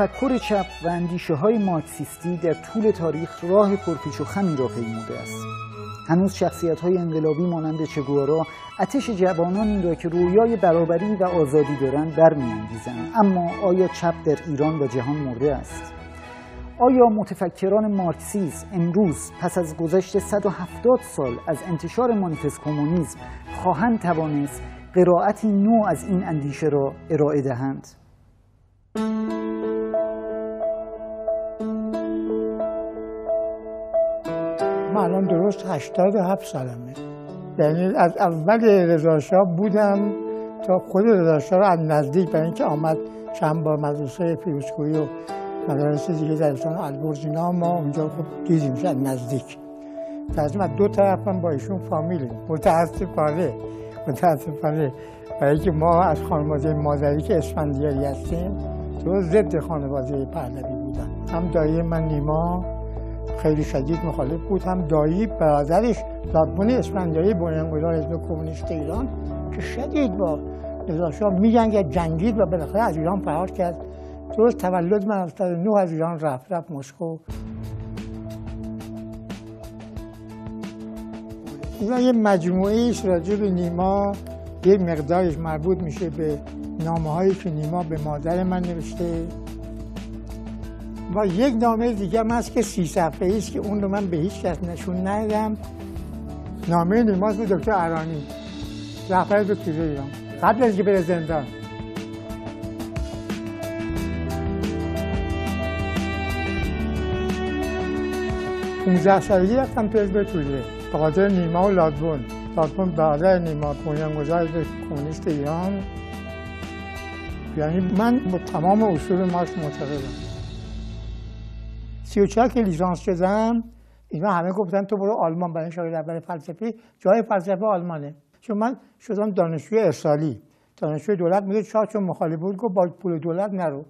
تفکر چپ و اندیشه های مارکسیستی در طول تاریخ راه پرپیچ و خمی را پیموده است. هنوز شخصیت های انقلابی مانند چگوارا اتش جوانانی را که رویای برابری و آزادی دارند برمیانگیزند. اما آیا چپ در ایران و جهان مرده است؟ آیا متفکران مارکسیز امروز پس از گذشت 170 سال از انتشار مانیفست کمونیسم خواهند توانست قرائتی نو از این اندیشه را ارائه دهند؟ من الان درست 87 سالمه. یعنی از اول رضاشاه بودم تا خود رضاشاه رو از نزدیک برای اینکه آمد چند بار مدرسه پیروزکویی و مدارس دیگه دبستان البرز اینا ما اونجا خب دیدیم از نزدیک. از دو طرفم با ایشون فامیلیم متاسفانه متاسفانه. برای اینکه ما از خانواده مادری که اسفندیاری هستیم تو ضد خانواده پهلوی بودن. هم دایی من نیما خیلی شدید مخالف بود هم دایی برادرش دادبون اسفندیاری بنیانگذار حزب کمونیست ایران که شدید با رضا میجنگد جنگید و بالاخره از ایران فرار کرد. درست تولد من از نو از ایران رفت رفت مسکو. اینا یه مجموعه ایش راجع به نیما. یه مقدارش مربوط میشه به نامه هایی که نیما به مادر من نوشته. و یک نامه دیگه هم هست که سی صفحه است که اون رو من به هیچ کس نشون ندادم نامه نیماز به دکتر ارانی. رهبر دکتر ایران. قبل از که بره زندان. 15 سالگی رفتم تو حزب توده به خاطر نیما و لادبون. نیما بنیانگذار حزب کمونیست ایران یعنی من با تمام اصول مارکس معتقدم سی و چهار که لیسانس اینا همه گفتن تو برو آلمان برای شاگرد اول فلسفی جای فلسفه آلمانه چون من شدم دانشجوی ارسالی دانشجوی دولت میگه شاه چون مخالف بود گفت با پول دولت نرو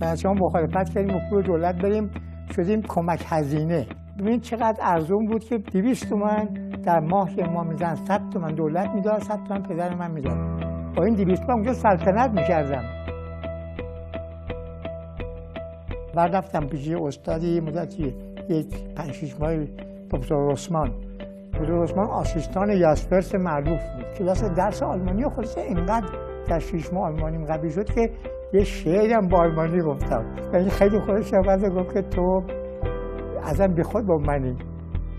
و چون مخالفت کردیم با پول دولت بریم شدیم کمک هزینه ببینید چقدر ارزون بود که 200 تومن در ماه که ما میزن 100 تومن دولت می‌داد 100 تومن پدر من می‌داد با این 200 تومن اونجا سلطنت می‌کردم. بعد رفتم پیش استادی مدتی یک پنج شیش ماه پروفسور عثمان. پروفسور عثمان آسیستان یاسپرس معروف بود کلاس درس آلمانی خودش اینقدر در شیش ماه آلمانیم قوی شد که یه شعرم با آلمانی گفتم. یعنی خیلی خودش عوض گفت که تو ازم بی خود با منی.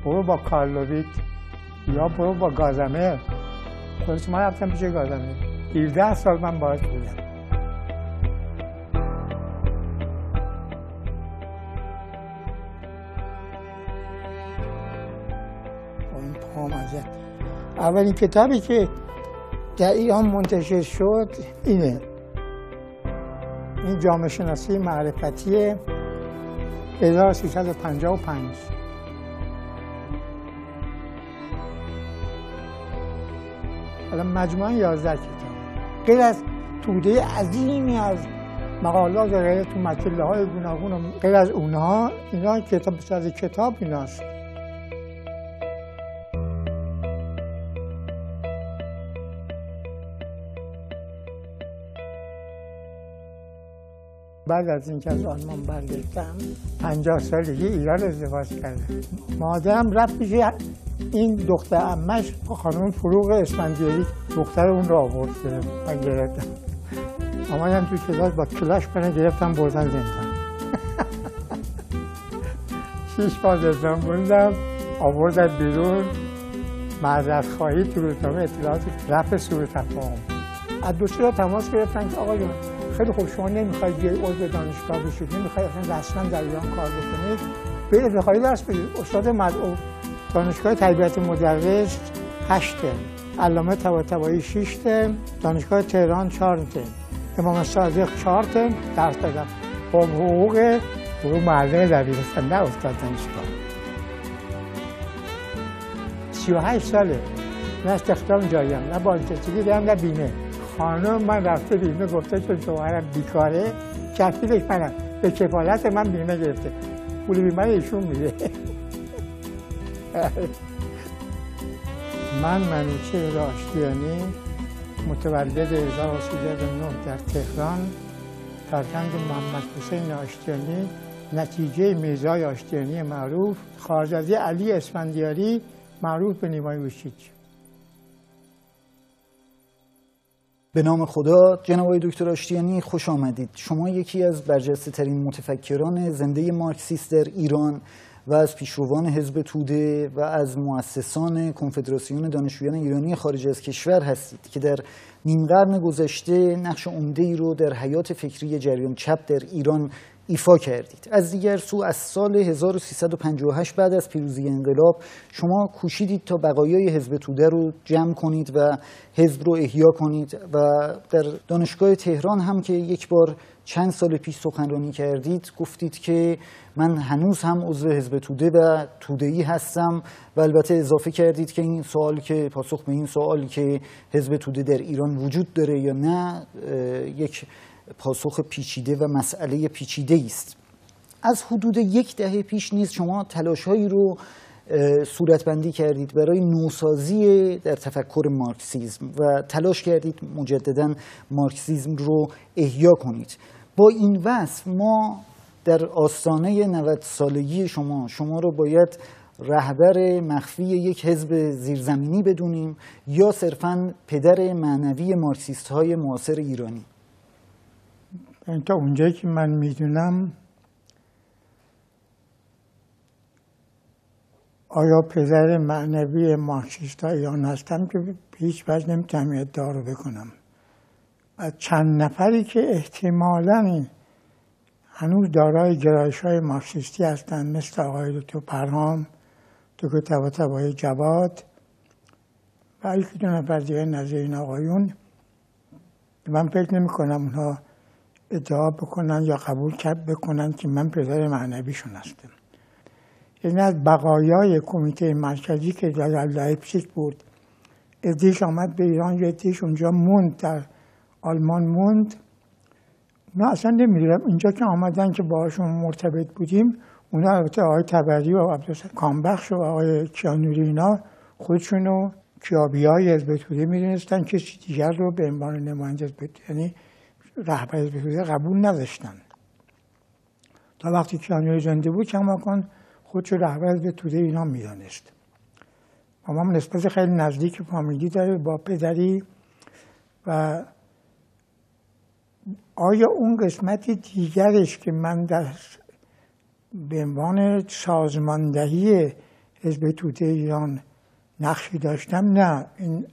برو با کارلوویت یا برو با گازمه. خودش من رفتم پیش گازمه. 17 سال من باید بودم. اولین کتابی که در ایران منتشر شد اینه. این جامعه شناسی معرفتی 1355 حالا مجموعا 11 کتاب. غیر از توده عظیمی از مقالات غیر تو مجله های گوناگون غیر از اونها اینا کتاب از کتاب ایناست. بعد از اینکه از آلمان برگشتم پنجاه سالگی ایران ازدواج کردم مادرم رفت پیش این دختر امش خانم فروغ اسفندیاری. دختر اون را آورد من گرفتم. آمدم تو کلاس با کلاش پنه گرفتم بردن زندان. شیش ماه زندان بودم آوردن بیرون. معذرت خواهی تو روزنامه اطلاعات رفع سوء تفاهم از دو تماس گرفتن که آقا خیلی خوب. شما نمی‌خواید بیای عضو دانشگاه بشید نمی‌خواید اصلا رسما در ایران کار بکنید. به بخواهید درس بدید. استاد مدعو دانشگاه تربیت مدرس هشته علامه طباطبایی شش دانشگاه تهران چهار ترم امام صادق چهار ترم درس دادم. با حقوق حقوق معلم دبیرستان نه استاد دانشگاه. سی و هشت ساله. نه استخدام جاییم نه بازنشستگی دارم نه بیمه. خانم من رفته بیمه گفته چون شوهرم بیکاره. کفیلش منم به کفالت من بیمه گرفته. پول بیمه ایشون میده. من منوچه راشتیانی متولد 1309 در تهران فرزند محمد حسین آشتیانی نتیجه میزای آشتیانی معروف خارزاده علی اسفندیاری معروف به نیمای وشیج به نام خدا. جناب دکتر آشتیانی خوش آمدید. شما یکی از برجسته ترین متفکران زنده مارکسیست در ایران و از پیشروان حزب توده و از مؤسسان کنفدراسیون دانشجویان ایرانی خارج از کشور هستید که در نیم قرن گذشته نقش عمده ای رو در حیات فکری جریان چپ در ایران ایفا کردید. از دیگر سو از سال 1358 بعد از پیروزی انقلاب شما کوشیدید تا بقایای حزب توده رو جمع کنید و حزب رو احیا کنید و در دانشگاه تهران هم که یک بار چند سال پیش سخنرانی کردید گفتید که من هنوز هم عضو حزب توده و توده‌ای هستم و البته اضافه کردید که این سوال که پاسخ به این سوال که حزب توده در ایران وجود داره یا نه یک پاسخ پیچیده و مسئله پیچیده است از حدود یک دهه پیش نیز شما تلاشهایی رو صورتبندی کردید برای نوسازی در تفکر مارکسیزم و تلاش کردید مجددا مارکسیزم رو احیا کنید. با این وصف ما در آستانه 90 سالگی شما شما رو باید رهبر مخفی یک حزب زیرزمینی بدونیم یا صرفا پدر معنوی مارکسیست های معاصر ایرانی. تا اونجایی که من می‌دونم آیا پدر معنوی مارکسیست ایران هستم که هیچ وجه نمی‌تونم ادعا رو بکنم. و چند نفری که احتمالا هنوز دارای گرایش های مارکسیستی هستند مثل آقای دکتر پرهام دکتر طباطبایی جواد و یکی دو نفر دیگه نظر این آقایون من فکر نمی کنم اونها ادعا بکنن یا قبول کرد بکنن که من پدر معنویشون هستم. یعنی از بقایای کمیته مرکزی که در لایپزیگ بود عده‌ایش آمد به ایران یا عده‌ایش اونجا موند در آلمان موند. نه اصلا نمی‌دونم. اینجا که آمدن که باهاشون مرتبط بودیم اونا البته آقای تبری و عبدالسلام کامبخش و آقای کیانوری اینا خودشونو کیابی های حزب توده می‌دونستن کسی دیگر رو به عنوان نماینده حزب یعنی رهبر حزب قبول نداشتن. تا وقتی کیانوری زنده بود کماکان خودشو رهبر حزب توده اینا می‌دانست. ما نسبت خیلی نزدیک فامیلی داره با پدری و آیا اون قسمت دیگرش که من در به عنوان سازماندهی حزب توده ایران نقشی داشتم؟ نه این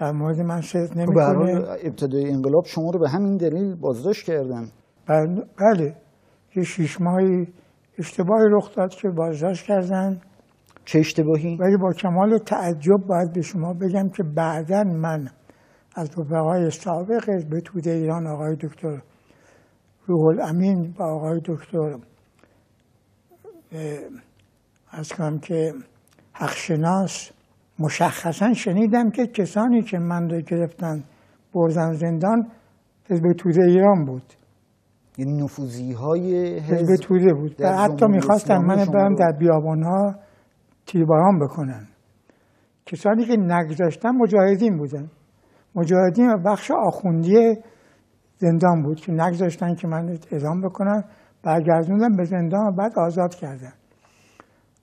در مورد من شرط نمی‌کنه ابتدای انقلاب شما رو به همین دلیل بازداشت کردن بله, بله. یه شیش ماهی اشتباهی رخ داد که بازداشت کردن چه اشتباهی؟ ولی با کمال تعجب باید به شما بگم که بعدا من از رفقای سابق به توده ایران آقای دکتر روح الامین و آقای دکتر از کنم که حقشناس مشخصا شنیدم که کسانی که من رو گرفتن بردن زندان حزب توده ایران بود. یعنی نفوزی های حزب توده بود. و حتی می‌خواستن من برم در بیابان ها تیرباران بکنن. کسانی که نگذاشتن مجاهدین بودن. مجاهدین و بخش آخوندی زندان بود که نگذاشتن که من اعدام بکنن. برگردوندن به زندان و بعد آزاد کردن.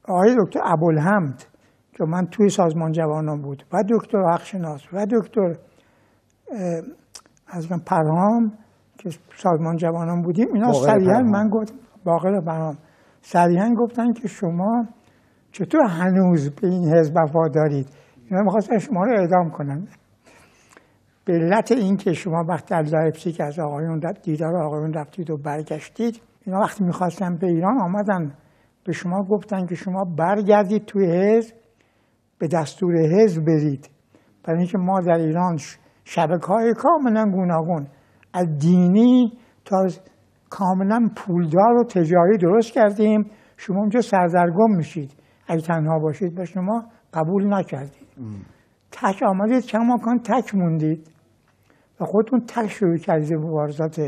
آقای دکتر ابوالحمد که من توی سازمان جوانان بود و دکتر حقشناس و دکتر از من پرهام که سازمان جوانان بودیم اینا سریعا من گفت باقر پرهام. سریعا گفتن که شما چطور هنوز به این حزب وفادارید اینا می‌خواستن شما رو اعدام کنن. به علت این که شما وقت در لایپزیگ از آقایون دیدار آقایون رفتید و برگشتید اینا وقتی می‌خواستن به ایران آمدن به شما گفتن که شما برگردید توی حزب. به دستور حزب برید. برای اینکه ما در ایران شبکه های کاملا گوناگون از دینی تا کاملا پولدار و تجاری درست کردیم. شما اونجا سردرگم میشید. اگه تنها باشید به شما قبول نکردید. تک آمدید کماکان تک موندید. و خودتون تک شروع کردید مبارزات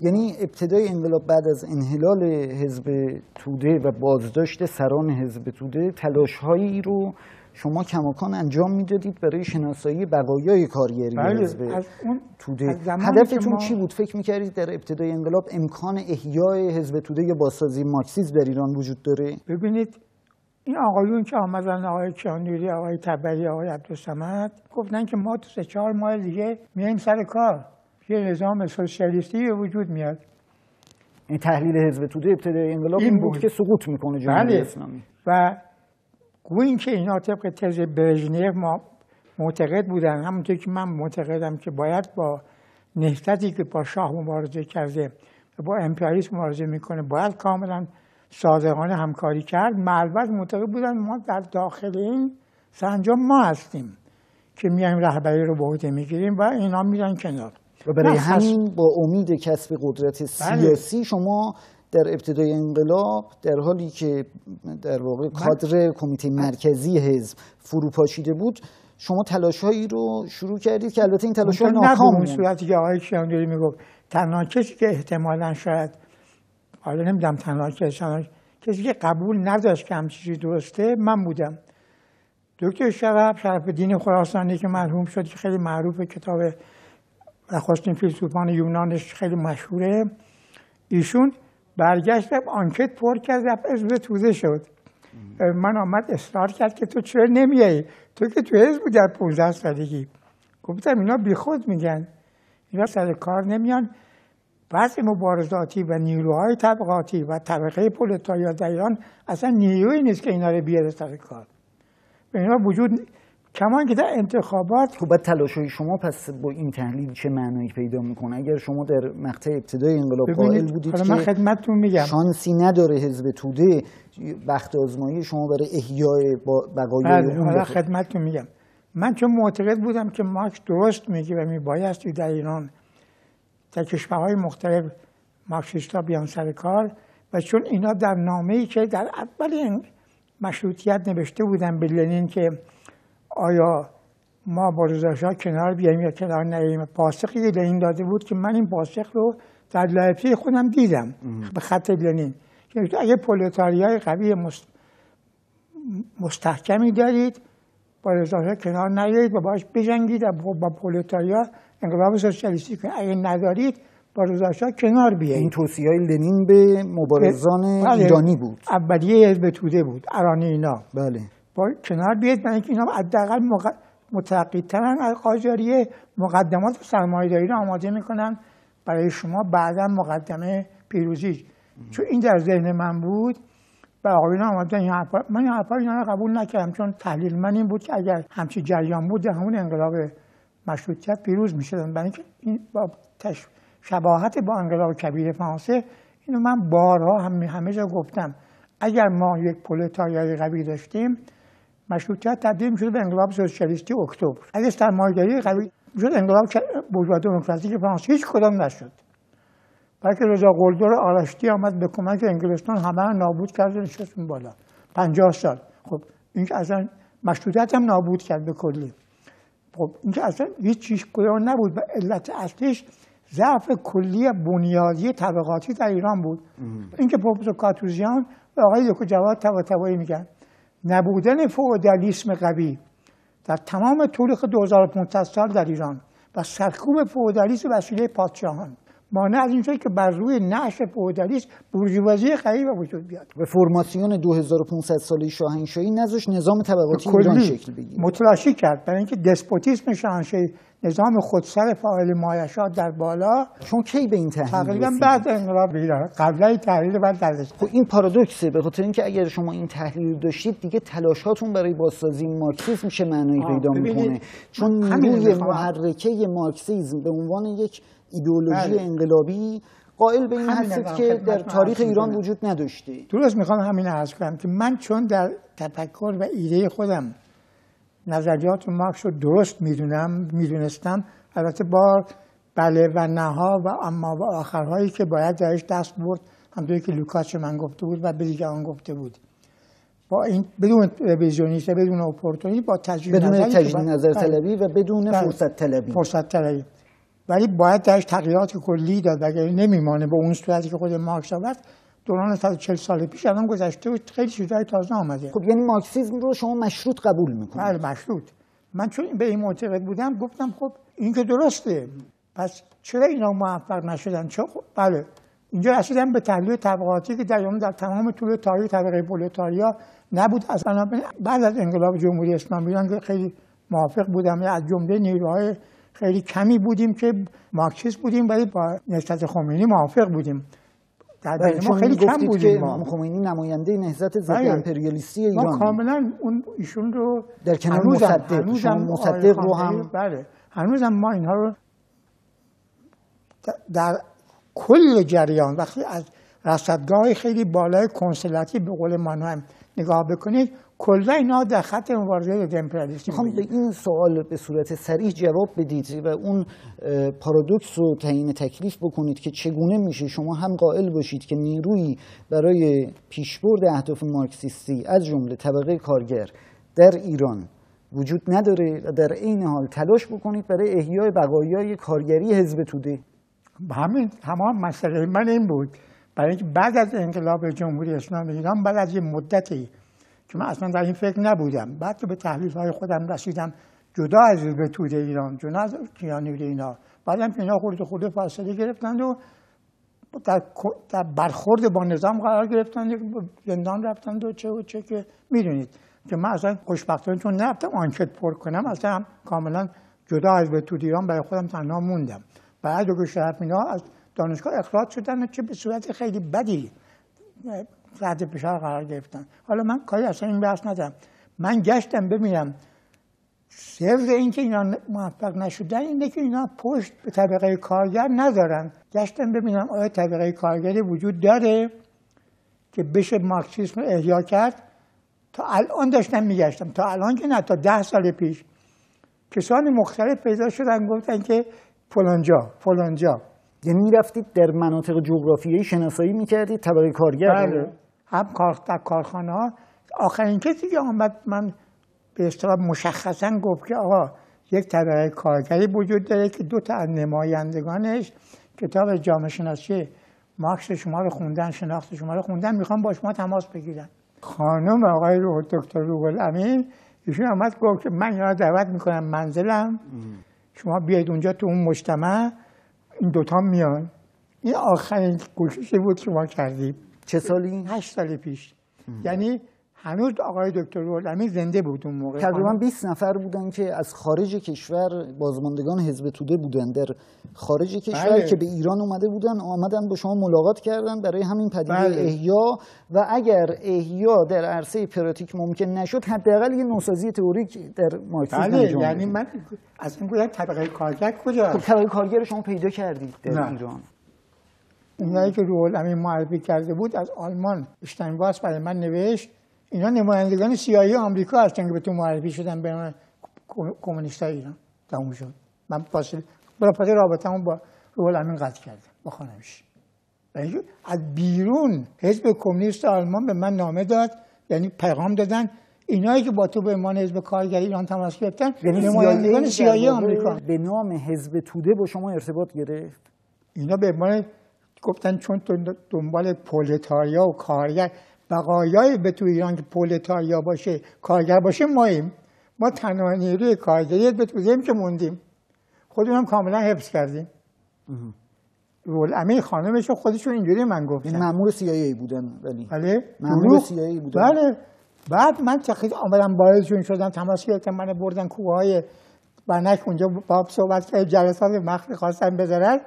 یعنی ابتدای انقلاب بعد از انحلال حزب توده و بازداشت سران حزب توده تلاش هایی رو شما کماکان انجام می‌دادید برای شناسایی بقایای کارگری بله، حزب از اون- توده. هدفتون ما- چی بود؟ فکر می‌کردید در ابتدای انقلاب امکان احیای حزب توده یا بازسازی مارکسیسم در ایران وجود داره؟ ببینید این آقایون که آمدن آقای کیانوری آقای تبری آقای عبدالصمد گفتن که ما تو سه چهار ماه دیگه میایم سر کار. یه نظام سوسیالیستی به وجود میاد این تحلیل حزب توده ابتدای انقلاب این این بود بود. که سقوط می‌کنه جمهوری بله. اسلامی و گویین که اینا طبق تز برژنیف ما معتقد بودن همونطور که من معتقدم که باید با نهضتی که با شاه مبارزه کرده و با امپریالیسم مبارزه می‌کنه باید کاملا صادقانه همکاری کرد معلومت معتقد بودن ما در داخل این سرانجام ما هستیم که میایم رهبری رو به عهده می‌گیریم و اینا میرن کنار و برای همین با امید کسب قدرت بله. سیاسی شما در ابتدای انقلاب در حالی که در واقع کادر کمیته مرکزی حزب فروپاشیده بود شما تلاشهایی رو شروع کردید که البته این تلاش ناکام بود صورتی که آقای کیاندوری می‌گفت تنها کسی که احتمالا شاید حالا نمی‌دونم تنها کسی تنها کسی که قبول نداشت که همچین چیزی درسته من بودم. دکتر شرف شرف دین خراسانی که مرحوم شد که خیلی معروف کتاب نخستین فیلسوفان یونانش خیلی مشهوره. ایشون برگشت آنکت پر کرد رفت حزب توده شد. من آمد اصرار کرد که تو چرا نمیایی تو که تو حزب از 15 سالگی. گفتم اینا بیخود میگن. اینا سر کار نمیان. وضع مبارزاتی و نیروهای طبقاتی و طبقه پولتاریا در ایران اصلا نیرویی نیست که اینا رو بیاره سر کار. و اینا وجود کمان که در انتخابات خب بعد تلاش های شما پس با این تحلیل چه معنایی پیدا می‌کنه؟ اگر شما در مقطع ابتدای انقلاب قائل بودید من خدمتتون میگم. شانسی نداره حزب توده بخت آزمایی شما برای احیای با بقایای بله اون حالا خدمتتون میگم. من چون معتقد بودم که مارکس درست میگه و میبایستی در ایران در کشورهای مختلف مارکسیستا بیان سر کار و چون اینا در نامه‌ای که در اول این مشروطیت نوشته بودن به لنین که آیا ما با رضاشاه کنار بیایم یا کنار نیاییم؟ پاسخی که لنین داده بود که من این پاسخ رو در لایپزیگ خودم دیدم. به خط لنین که اگه پرولتاریای قوی مست- مستحکمی دارید با رضاشاه کنار نیایید و باش بجنگید و با- پرولتاریا انقلاب سوسیالیستی کنید. اگه ندارید با رضاشاه کنار این بیایید. توصیه های لنین به مبارزان بله. ایرانی بود. اولیه حزب توده بود. ارانی اینا. بله. با کنار بیاید برای اینکه اینا حداقل مق... مترقی‌ترن از قاجاریه. مقدمات سرمایه‌داری رو آماده می‌کنن. برای شما بعدا مقدمه پیروزی. چون این در ذهن من بود و آقایون آمدن این حرفا من این حرفا اینا قبول نکردم. چون تحلیل من این بود که اگر همچی جریان بود در همون انقلاب مشروطیت پیروز می‌شدن. برای اینکه این با تش... شباهت با انقلاب کبیر فرانسه اینو من بارها هم همه جا گفتم. اگر ما یک پولتاریای قوی داشتیم مشروطیت تبدیل می‌شد به انقلاب سوسیالیستی اکتبر. اگه سرمایه‌داری قوی می‌شد انقلاب بورژوا دموکراتیک فرانسه هیچ کدام نشد. بلکه رضا قلدر آرشتی آمد به کمک انگلستان همه نابود کرد و نشست بالا. پنجاه سال. خب این که اصلا مشروطیت هم نابود کرد به کلی. خب این که اصلا هیچ چیز کدام نبود و علت اصلیش ضعف کلی بنیادی طبقاتی در ایران بود. اینکه پروفسور کاتوزیان و آقای دکتر جواد طباطبایی میگن. نبودن فئودالیسم قوی در تمام تاریخ 2500 سال در ایران و سرکوب فئودالیسم وسیله پادشاهان. مانع از این شد که بر روی نعش فئودالیسم بورژوازی قوی به وجود بیاد. و فرماسیون 2500 ساله شاهنشاهی نذاش نظام طبقاتی ایران شکل بگیره. متلاشی کرد. برای اینکه دسپوتیسم شاهنشاهی نظام خودسر فاعل مایشات در بالا چون کی به این تحلیل تقریبا؟ بعد انقلاب ایران. قبل تحلیل بعد درش خب این پارادوکسه. به خاطر اینکه اگر شما این تحلیل داشتید دیگه تلاشاتون برای بازسازی مارکسیسم چه معنایی پیدا می‌کنه؟ چون نیروی. محرکه مارکسیسم به عنوان یک ایدئولوژی بله. انقلابی قائل به این هستید که در تاریخ ایران. وجود نداشته درست می‌خوام همین عرض کنم که من چون در تفکر و ایده خودم نظریات مارکس رو درست می‌دونم می‌دونستم البته با بله و نها و اما و آخرهایی که باید درش دست برد همطوری که لوکاس من گفته بود و به دیگران گفته بود با این بدون ویژونیست بدون اپورتونی با تجدید بدون نظری که تجدید نظر. طلبی و بدون بله. فرصت طلبی فرصت طلبی ولی باید درش تغییرات کلی داد. اگر نمیمانه به اون صورتی که خود مارکس آورد دوران 140 سال پیش الان گذشته و خیلی چیزای تازه آمده. خب یعنی مارکسیسم رو شما مشروط قبول می‌کنید. بله مشروط. من چون به این معتقد بودم گفتم خب این که درسته. پس چرا اینا موفق نشدن؟ چون خب بله اینجا رسیدم به تحلیل طبقاتی که در در تمام طول تاریخ طبقه پولتاریا نبود. اصلا بعد از انقلاب جمهوری اسلامی که خیلی موافق بودم. از جمله نیروهای خیلی کمی بودیم که مارکسیست بودیم ولی با نهضت خمینی موافق بودیم در بله، ما خیلی کم بودیم ما. خمینی نماینده نهضت ضد بله. امپریالیستی ما ایران کاملا اون ایشون رو در کنار مصدق. هنوزم آقای مصدق رو هم- بله هنوزم ما اینها رو در- کل جریان وقتی از رصدگاه خیلی بالای کنسلاتی به قول مانو نگاه بکنید کلا اینا در خط مبارزه ضد امپریالیسم می‌خوام به. این سوال به صورت سریع جواب بدید و اون پارادوکس رو تعیین تکلیف بکنید که چگونه میشه شما هم قائل باشید که نیرویی برای پیشبرد اهداف مارکسیستی از جمله طبقه کارگر در ایران وجود نداره و در عین حال تلاش بکنید برای احیای بقایای کارگری حزب توده همین تمام مسئله من این بود برای اینکه بعد از انقلاب جمهوری اسلامی ایران بعد از یه مدتی که من اصلا در این فکر نبودم. بعد که به تحلیل های خودم رسیدم. جدا از حزب توده ایران جدا از کیانی اینا. بعدم که اینا خورده خورده فاصله گرفتند و در, در برخورد با نظام قرار گرفتند به زندان رفتند و چه و چه که می‌دونید. که من اصلا خوشبختانه چون نرفتم آنکت پر کنم اصلا هم کاملا جدا از به تو ایران برای خودم تنها موندم. بعد دکتر شرف از دانشگاه اخراج شدن چه به صورت خیلی بدی تحت فشار قرار گرفتن. حالا من کاری اصلا این بحث ندارم. من گشتم ببینم. سر اینکه اینا موفق نشدن اینه که اینا پشت به طبقه کارگر ندارن. گشتم ببینم آیا طبقه کارگری وجود داره که بشه مارکسیسم رو احیا کرد. تا الان داشتم میگشتم. تا الان که نه تا ده سال پیش. کسان مختلف پیدا شدن گفتن که فلانجا فلانجا. یعنی می‌رفتید در مناطق جغرافیایی شناسایی می‌کردید طبقه کارگر؟ بله. هم کار در کارخانه ها آخرین کسی که آمد من به اصطلاح مشخصا گفت که آقا یک طبقه کارگری وجود داره که دو تا از نمایندگانش کتاب جامعه شناسی مارکس شما رو خوندن شناخت شما رو خوندن می‌خوام با شما تماس بگیرن. خانم آقای رو دکتر روح الامین ایشون آمد گفت که من اینا رو دعوت می‌کنم منزلم. شما بیاید اونجا تو اون مجتمع این دوتا میان. این آخرین کوششی بود که ما کردیم. چه سالی؟ هشت سال پیش یعنی هنوز آقای دکتر رولمی زنده بود اون موقع تقریبا 20 نفر بودن که از خارج کشور بازماندگان حزب توده بودن در خارج کشور بله. که به ایران اومده بودن آمدن با شما ملاقات کردن برای همین پدیده بله. احیا و اگر احیا در عرصه پراتیک ممکن نشد حداقل یه نوسازی تئوریک در مارکسیسم بله یعنی. من از این بودم طبقه کارگر کجا خب طبقه کارگر شما پیدا کردید در نه. ایران اونایی که روح الامین معرفی کرده بود از آلمان اشتاینواس برای من نوشت اینا نمایندگان سیاهی آمریکا هستن که به تو معرفی شدن به من کمونیستای ایران. تموم شد. من فاصله بلافاصله رابطه‌مو با روح الامین قطع کردم. با خانمش از بیرون حزب کمونیست آلمان به من نامه داد یعنی پیغام دادن. اینایی که با تو به عنوان حزب کارگری ایران تماس گرفتن یعنی نمایندگان سیاهی واقع آمریکا. به نام حزب توده با شما ارتباط گرفت؟ اینا به عنوان گفتن چون تو دنبال پولتاریا و کارگر بقایای به تو ایران که پولتاریا باشه کارگر باشه ماییم. ما تنها نیروی کارگری به تو که موندیم. خودمون هم کاملا حفظ کردیم. رول امین خانمش خودشون اینجوری من یعنی گفتن مأمور CIA بودن ولی بله. مأمور دروغ. CIA بودن. بله. بعد من تقریبا آمدم باعثشون شدم تماس گرفتم من بردن کوه های بنک اونجا باب صحبت کرد جلسات مخفی خواستن بذارن.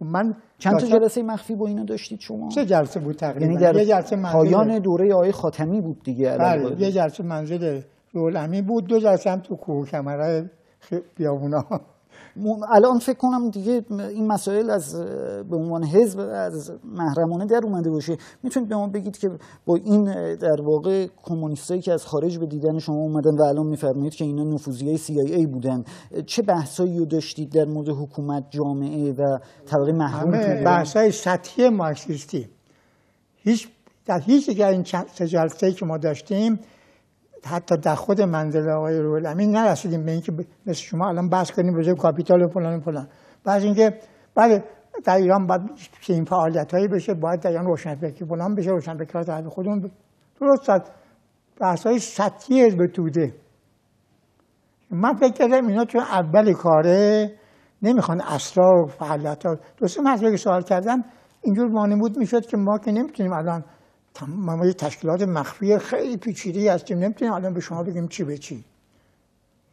من چند تا جلسه مخفی با اینا داشتید شما؟ سه جلسه بود تقریبا؟ یعنی در یه جلسه منزل پایان دوره آقای خاتمی بود دیگه بله یه جلسه منزل رولمی بود دو جلسه هم تو کوه کمرای بیابونا. م- الان فکر کنم دیگه این مسائل از به عنوان حزب از محرمانه در اومده باشه می‌تونید به ما بگید که با این در واقع کمونیستایی که از خارج به دیدن شما اومدن و الان میفرمایید که اینا نفوذی های CIA بودن چه بحثایی رو داشتید در مورد حکومت جامعه و طبقه محروم تو همه ایران؟ بحث های سطحی مارکسیستی هیچ در هیچ یک این سه جلسه که ما داشتیم حتی در خود منزل آقای رولمی نرسیدیم به اینکه مثل شما الان بحث کنیم راجع به کاپیتال و فلان و فلان. بعض اینکه بله در ایران باید این فعالیت هایی بشه باید در ایران روشنفکری فلان بشه روشنفکرها در خودمون درست بحث های سطحی حزب توده. من فکر کردم اینا تو اول کاره نمی‌خوان اسرار و فعالیت ها دوست من که سوال کردم اینجور وانمود می‌شد که ما که نمی‌تونیم الان ما یه تشکیلات مخفی خیلی پیچیده‌ای هستیم. نمی‌تونیم الان به شما بگیم چی به چی.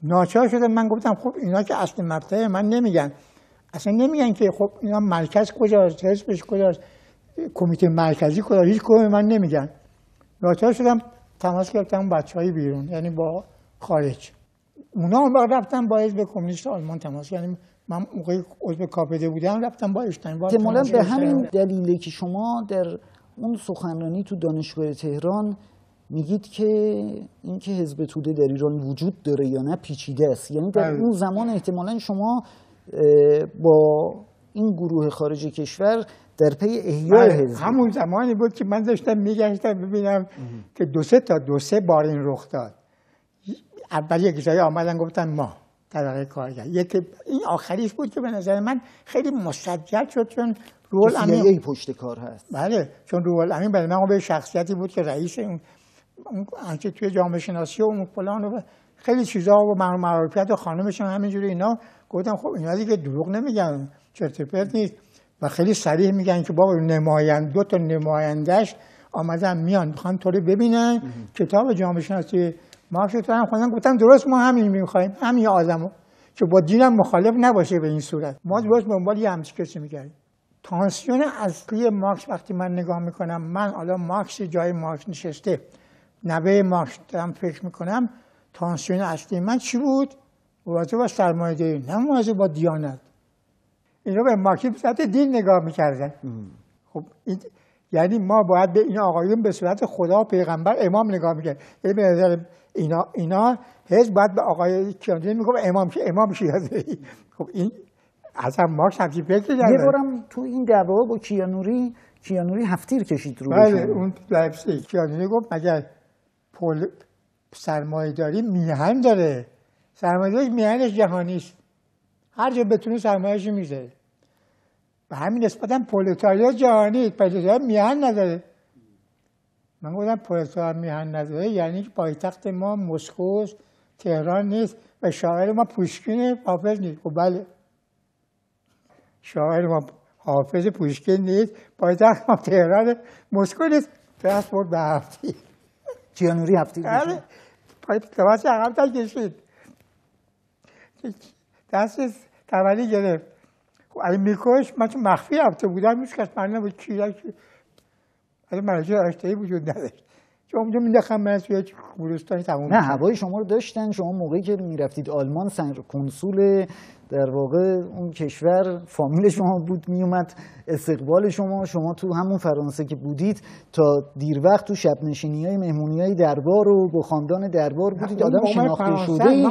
ناچار شده من گفتم خب اینا که اصل مقطع من نمیگن. اصلا نمیگن که خب اینا مرکز کجاست حزبش کجاست کمیته مرکزی کجاست هیچ کدوم من نمیگن. ناچار شدم تماس گرفتم بچه های بیرون یعنی با خارج. اونا هم رفتن با حزب کمونیست آلمان تماس یعنی من موقعی عضو کاپده بودم رفتم با اشتین احتمالا به همین دلیلی که شما در اون سخنرانی تو دانشگاه تهران میگید که اینکه حزب توده در ایران وجود داره یا نه پیچیده است. یعنی در بله. اون زمان احتمالا شما با این گروه خارج کشور در پی احیای بله، حزب. همون زمانی بود که من داشتم میگشتم ببینم که دو سه تا دو سه بار این رخ داد. اول یک جایی آمدن گفتن ما طبقه کارگر. یکی این آخریش بود که به نظر من خیلی مسجل شد چون رول امین پشت کار هست. بله چون رول امین برای من به شخصیتی بود که رئیس اون آنچه توی جامعه شناسی و اون فلان و خیلی چیزا و معرفیت و خانمشون همینجوری اینا گفتم خب اینا دیگه دروغ نمیگن چرت پرت نیست. و خیلی صریح میگن که بابا نمایند دو تا نمایندش آمدن میان می‌خوان تو رو ببینن. کتاب جامعه شناسی مارکس تو هم خوندن. گفتم درست ما همین می‌خوایم. همین آدمو. که با دینم مخالف نباشه به این صورت. ما درست به عنوان یه همچی کسی میگردیم. تانسیون اصلی مارکس وقتی من نگاه می‌کنم من حالا مارکس جای مارکس نشسته نوه مارکس دارم فکر می‌کنم تانسیون اصلی من چی بود؟ مواظب با سرمایه داری نه مواظب با دیانت. اینا به مارکس صورت دین نگاه می‌کردن. خب این یعنی ما باید به این آقایون به صورت خدا پیغمبر امام نگاه می‌کرد. یعنی به نظر اینا اینا حزب باید به آقای کیانوری میگم امام که امام شیعه خب این اصلا مارکس همچین فکر یه بارم تو این دعوا با کیانوری کیانوری هفت‌تیر کشید رو بله اون لایپزیگ کیانوری گفت مگر پول سرمایه داری میهن داره. سرمایه داری میهنش جهانی است. هر جا بتونه سرمایهش می‌ذاره. به همین نسبت هم پولتاریا جهانی پولتاریا میهن نداره. من گفتم پولتاریا میهن نداره یعنی که پایتخت ما مسکو تهران نیست و شاعر ما پوشکین حافظ نیست. خب بله. شاعر ما حافظ پوشکین نیست. پایتخت ما تهران مسکو نیست. دست برد به هفتی. کیانوری هفتی بله. پای لباس عقب کشید. دست تولی گرفت. خب اگه میکش من چون مخفی رفته بودم هیچ کس من نبود کی از مرجع اشتهی وجود نداشت. اونجا مینداختم من توی گورستانی تموم نه هوای شما رو داشتن. شما موقعی که می‌رفتید آلمان سن کنسول در واقع اون کشور فامیل شما بود میومد استقبال شما. شما تو همون فرانسه که بودید تا دیر وقت تو شب نشینی های مهمونی های دربار و با خاندان دربار بودید آدم شناخته شده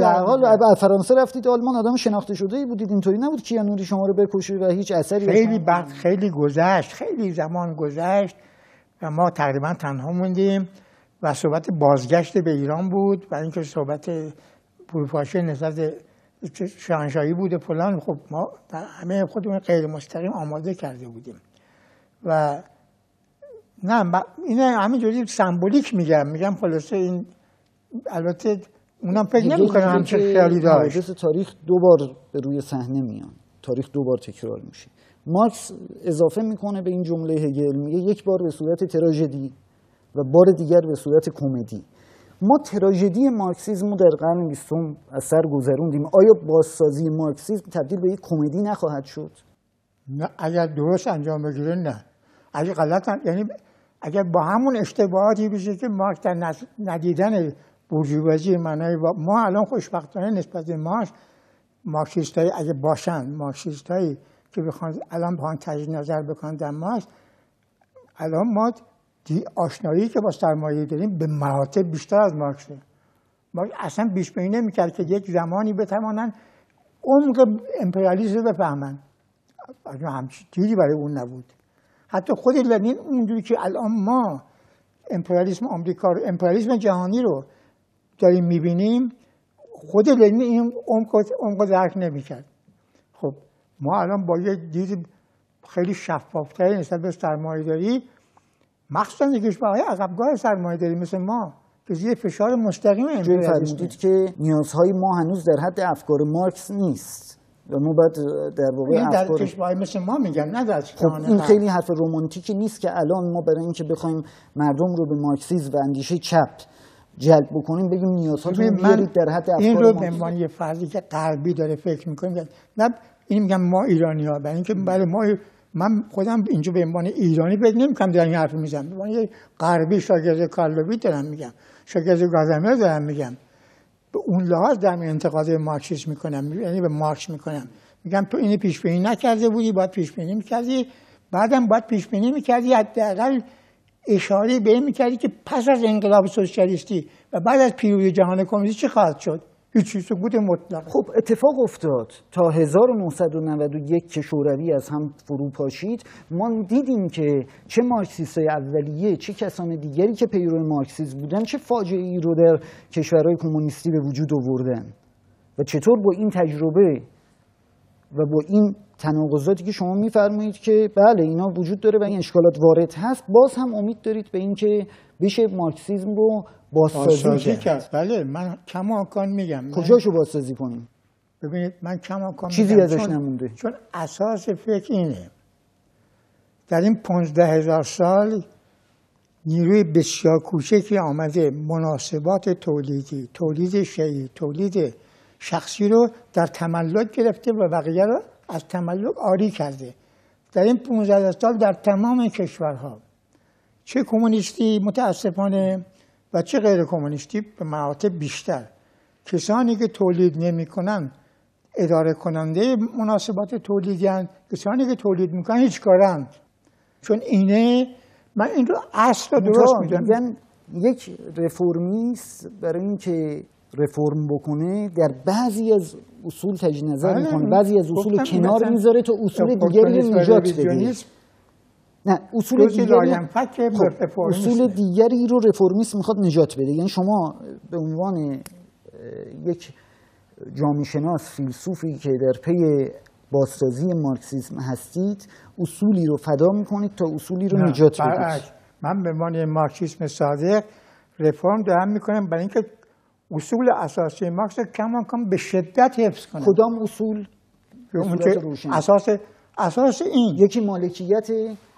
در حال فرانسه رفتید آلمان آدم شناخته شده بودید. اینطوری نبود کیانوری شما رو بکشه و هیچ اثری خیلی بعد خیلی گذشت خیلی زمان گذشت. و ما تقریبا تنها موندیم و صحبت بازگشت به ایران بود و اینکه صحبت پروپاشه نسبت شاهنشاهی بوده فلان. خب ما همه خودمون غیر مستقیم آماده کرده بودیم. و نه این همینجوری سمبولیک میگم. میگم خلاصه این البته اونم فکر نمی کنم همچه خیالی داشت. تاریخ دو بار به روی صحنه میان. تاریخ دو بار تکرار میشه. مارکس اضافه می‌کنه به این جمله هگل میگه یک بار به صورت تراژدی و بار دیگر به صورت کمدی. ما تراژدی مارکسیزم رو در قرن بیستم از سر گذروندیم. آیا بازسازی مارکسیزم تبدیل به یک کمدی نخواهد شد؟ نه اگر درست انجام بگیره نه. اگر غلط یعنی اگر با همون اشتباهاتی بشه که مارکس در ندیدن بورژوازی معنای با ما الان خوشبختانه نسبت به مارکس مارکسیست اگه باشن مارکسیست که بخوان الان بخوان تجدید نظر بکنن در مارکس الان ما آشنایی که با سرمایه داریم به مراتب بیشتر از مارکسه ما اصلا پیش بینی نمی‌کرد که یک زمانی بتوانن عمق امپریالیسم رو بفهمن. همچین دیدی برای اون نبود. حتی خود لنین اونجوری که الان ما امپریالیسم آمریکا رو امپریالیسم جهانی رو داریم می‌بینیم خود لنین این عمق درک نمی‌کرد. ما الان با یه دید خیلی شفافتری نسبت به سرمایه داری. مخصوصا کشورهای عقبگاه سرمایه داری مثل ما که زیر فشار مستقیم فرمودید که نیازهای ما هنوز در حد افکار مارکس نیست. و ما باید در واقع این در کشورهای مثل ما میگن نه در خب این خیلی حرف رومانتیکی نیست که الان ما برای اینکه بخوایم مردم رو به مارکسیسم و اندیشه چپ جلب بکنیم بگیم نیازهاتون بیارید در حد افکار این رو به عنوان یه فردی که غربی داره فکر می‌کنیم نه این میگم ما ایرانی ها برای اینکه برای ما من خودم اینجا به عنوان ایرانی فکر نمی‌کنم در این حرف می‌زنم به یه غربی شاگرد کارلوبی دارم میگم. شاگرد گازمیر دارم میگم. به اون لحاظ در انتقاد مارکسیسم می‌کنم یعنی به مارکس می‌کنم. میگم تو اینو پیش بینی نکرده بودی باید پیش بینی می‌کردی. بعدم باید پیش بینی می‌کردی حداقل اشاره به این می‌کردی که پس از انقلاب سوسیالیستی و بعد از پیروزی جهان کمونیستی چه خواهد شد؟ هیچ سکوت مطلق خب اتفاق افتاد. تا 1991 که شوروی از هم فرو پاشید ما دیدیم که چه مارکسیست اولیه چه کسان دیگری که پیرو مارکسیسم بودن چه فاجعه ای رو در کشورهای کمونیستی به وجود آوردن. و چطور با این تجربه و با این تناقضاتی که شما میفرمایید که بله اینا وجود داره و این اشکالات وارد هست باز هم امید دارید به اینکه بشه مارکسیسم رو بازسازی کرد. بله من کماکان میگم. کجاشو بازسازی کنیم؟ ببینید من کماکان چیزی ازش نمونده. چون اساس فکر اینه. در این پونزده هزار سال نیروی بسیار کوچکی آمده. مناسبات تولیدی تولید شیعی تولید شخصی رو در تملک گرفته و بقیه رو از تملک آری کرده. در این 15 سال در تمام کشورها چه کمونیستی؟ متاسفانه و چه غیر کمونیستی؟ به مراتب بیشتر. کسانی که تولید نمی‌کنن اداره کننده مناسبات تولیدی کسانی که تولید می‌کنن هیچ کارند چون اینه من این رو اصلا درست می‌دونم یک رفرمیست برای اینکه رفرم بکنه. در بعضی از اصول تجدید نظر بله، می‌کنه. بعضی از اصول کنار می‌ذاره تا اصول دیگری رو نجات بده. نه اصول دیگری خب، اصول دیگری رو رفرمیست می‌خواد نجات بده. یعنی شما به عنوان یک جامعه شناس فیلسوفی که در پی بازسازی مارکسیسم هستید اصولی رو فدا می‌کنید تا اصولی رو نجات بدید. من به عنوان مارکسیسم صادق رفرم دارم می‌کنم برای اینکه اصول اساسی مارکس کمان کم به شدت حفظ کنه کدام اصول؟ اساس اساس این. یکی مالکیت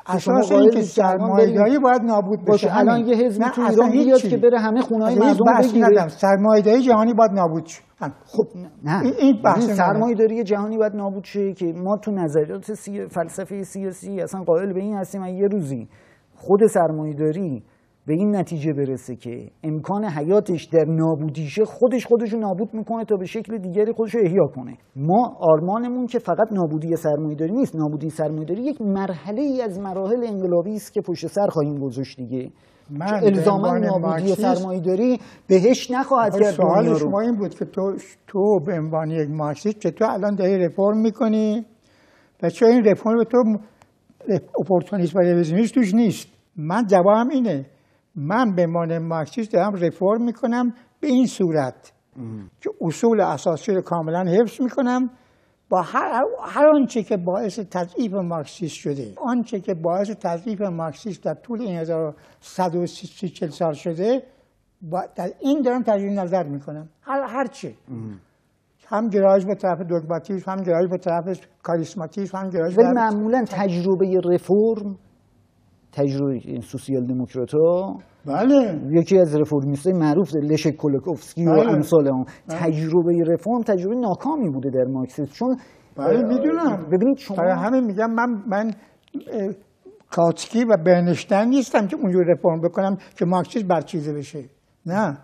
اساس این که سرمایه‌داری باید نابود بشه. الان یه حزب تو ایران بیاد که بره همه خونه‌های مردم بگیره. سرمایه‌داری جهانی باید نابود شه. خب نه این بحث سرمایه‌داری جهانی باید نابود شه که ما تو نظریات سی... فلسفه سیاسی اصلا قائل به این هستیم. یه روزی خود سرمایه‌داری به این نتیجه برسه که امکان حیاتش در نابودیشه خودش خودشو نابود می‌کنه تا به شکل دیگری خودشو احیا کنه. ما آرمانمون که فقط نابودی سرمایه‌داری نیست. نابودی سرمایه‌داری یک مرحله ای از مراحل انقلابی است که پشت سر خواهیم گذاشت دیگه. من الزاما نابودی سرمایه‌داری بهش نخواهد کرد سوال شما این بود که تو تو به عنوان یک مارکسیست که تو الان داری رفرم می‌کنی؟ و چه این رفرم تو اپورتونیسم و توش نیست؟ من جوابم اینه. من به عنوان مارکسیست دارم رفرم می‌کنم به این صورت که اصول اساسی رو کاملا حفظ می‌کنم با هر, هر آنچه که باعث تضعیف مارکسیست شده. آنچه که باعث تضعیف مارکسیست در طول این 1130 سال شده در این دارم تجدید نظر می‌کنم. هر, هر چه. هم گرایش به طرف دوگماتیسم هم گرایش به طرف کاریسماتیسم هم گرایش ولی معمولا تجربه رفرم تجربه این سوسیال دموکرات بله. یکی از رفرمیستای معروف لشک کولکوفسکی بله. و امثال هم بله. تجربه رفرم تجربه ناکامی بوده در مارکسیسم. چون بله می‌دونم. ببینید شما برای همه میگم من من کاتسکی و برنشتن نیستم که اونجور رفرم بکنم که مارکسیسم برچیزه بشه. نه.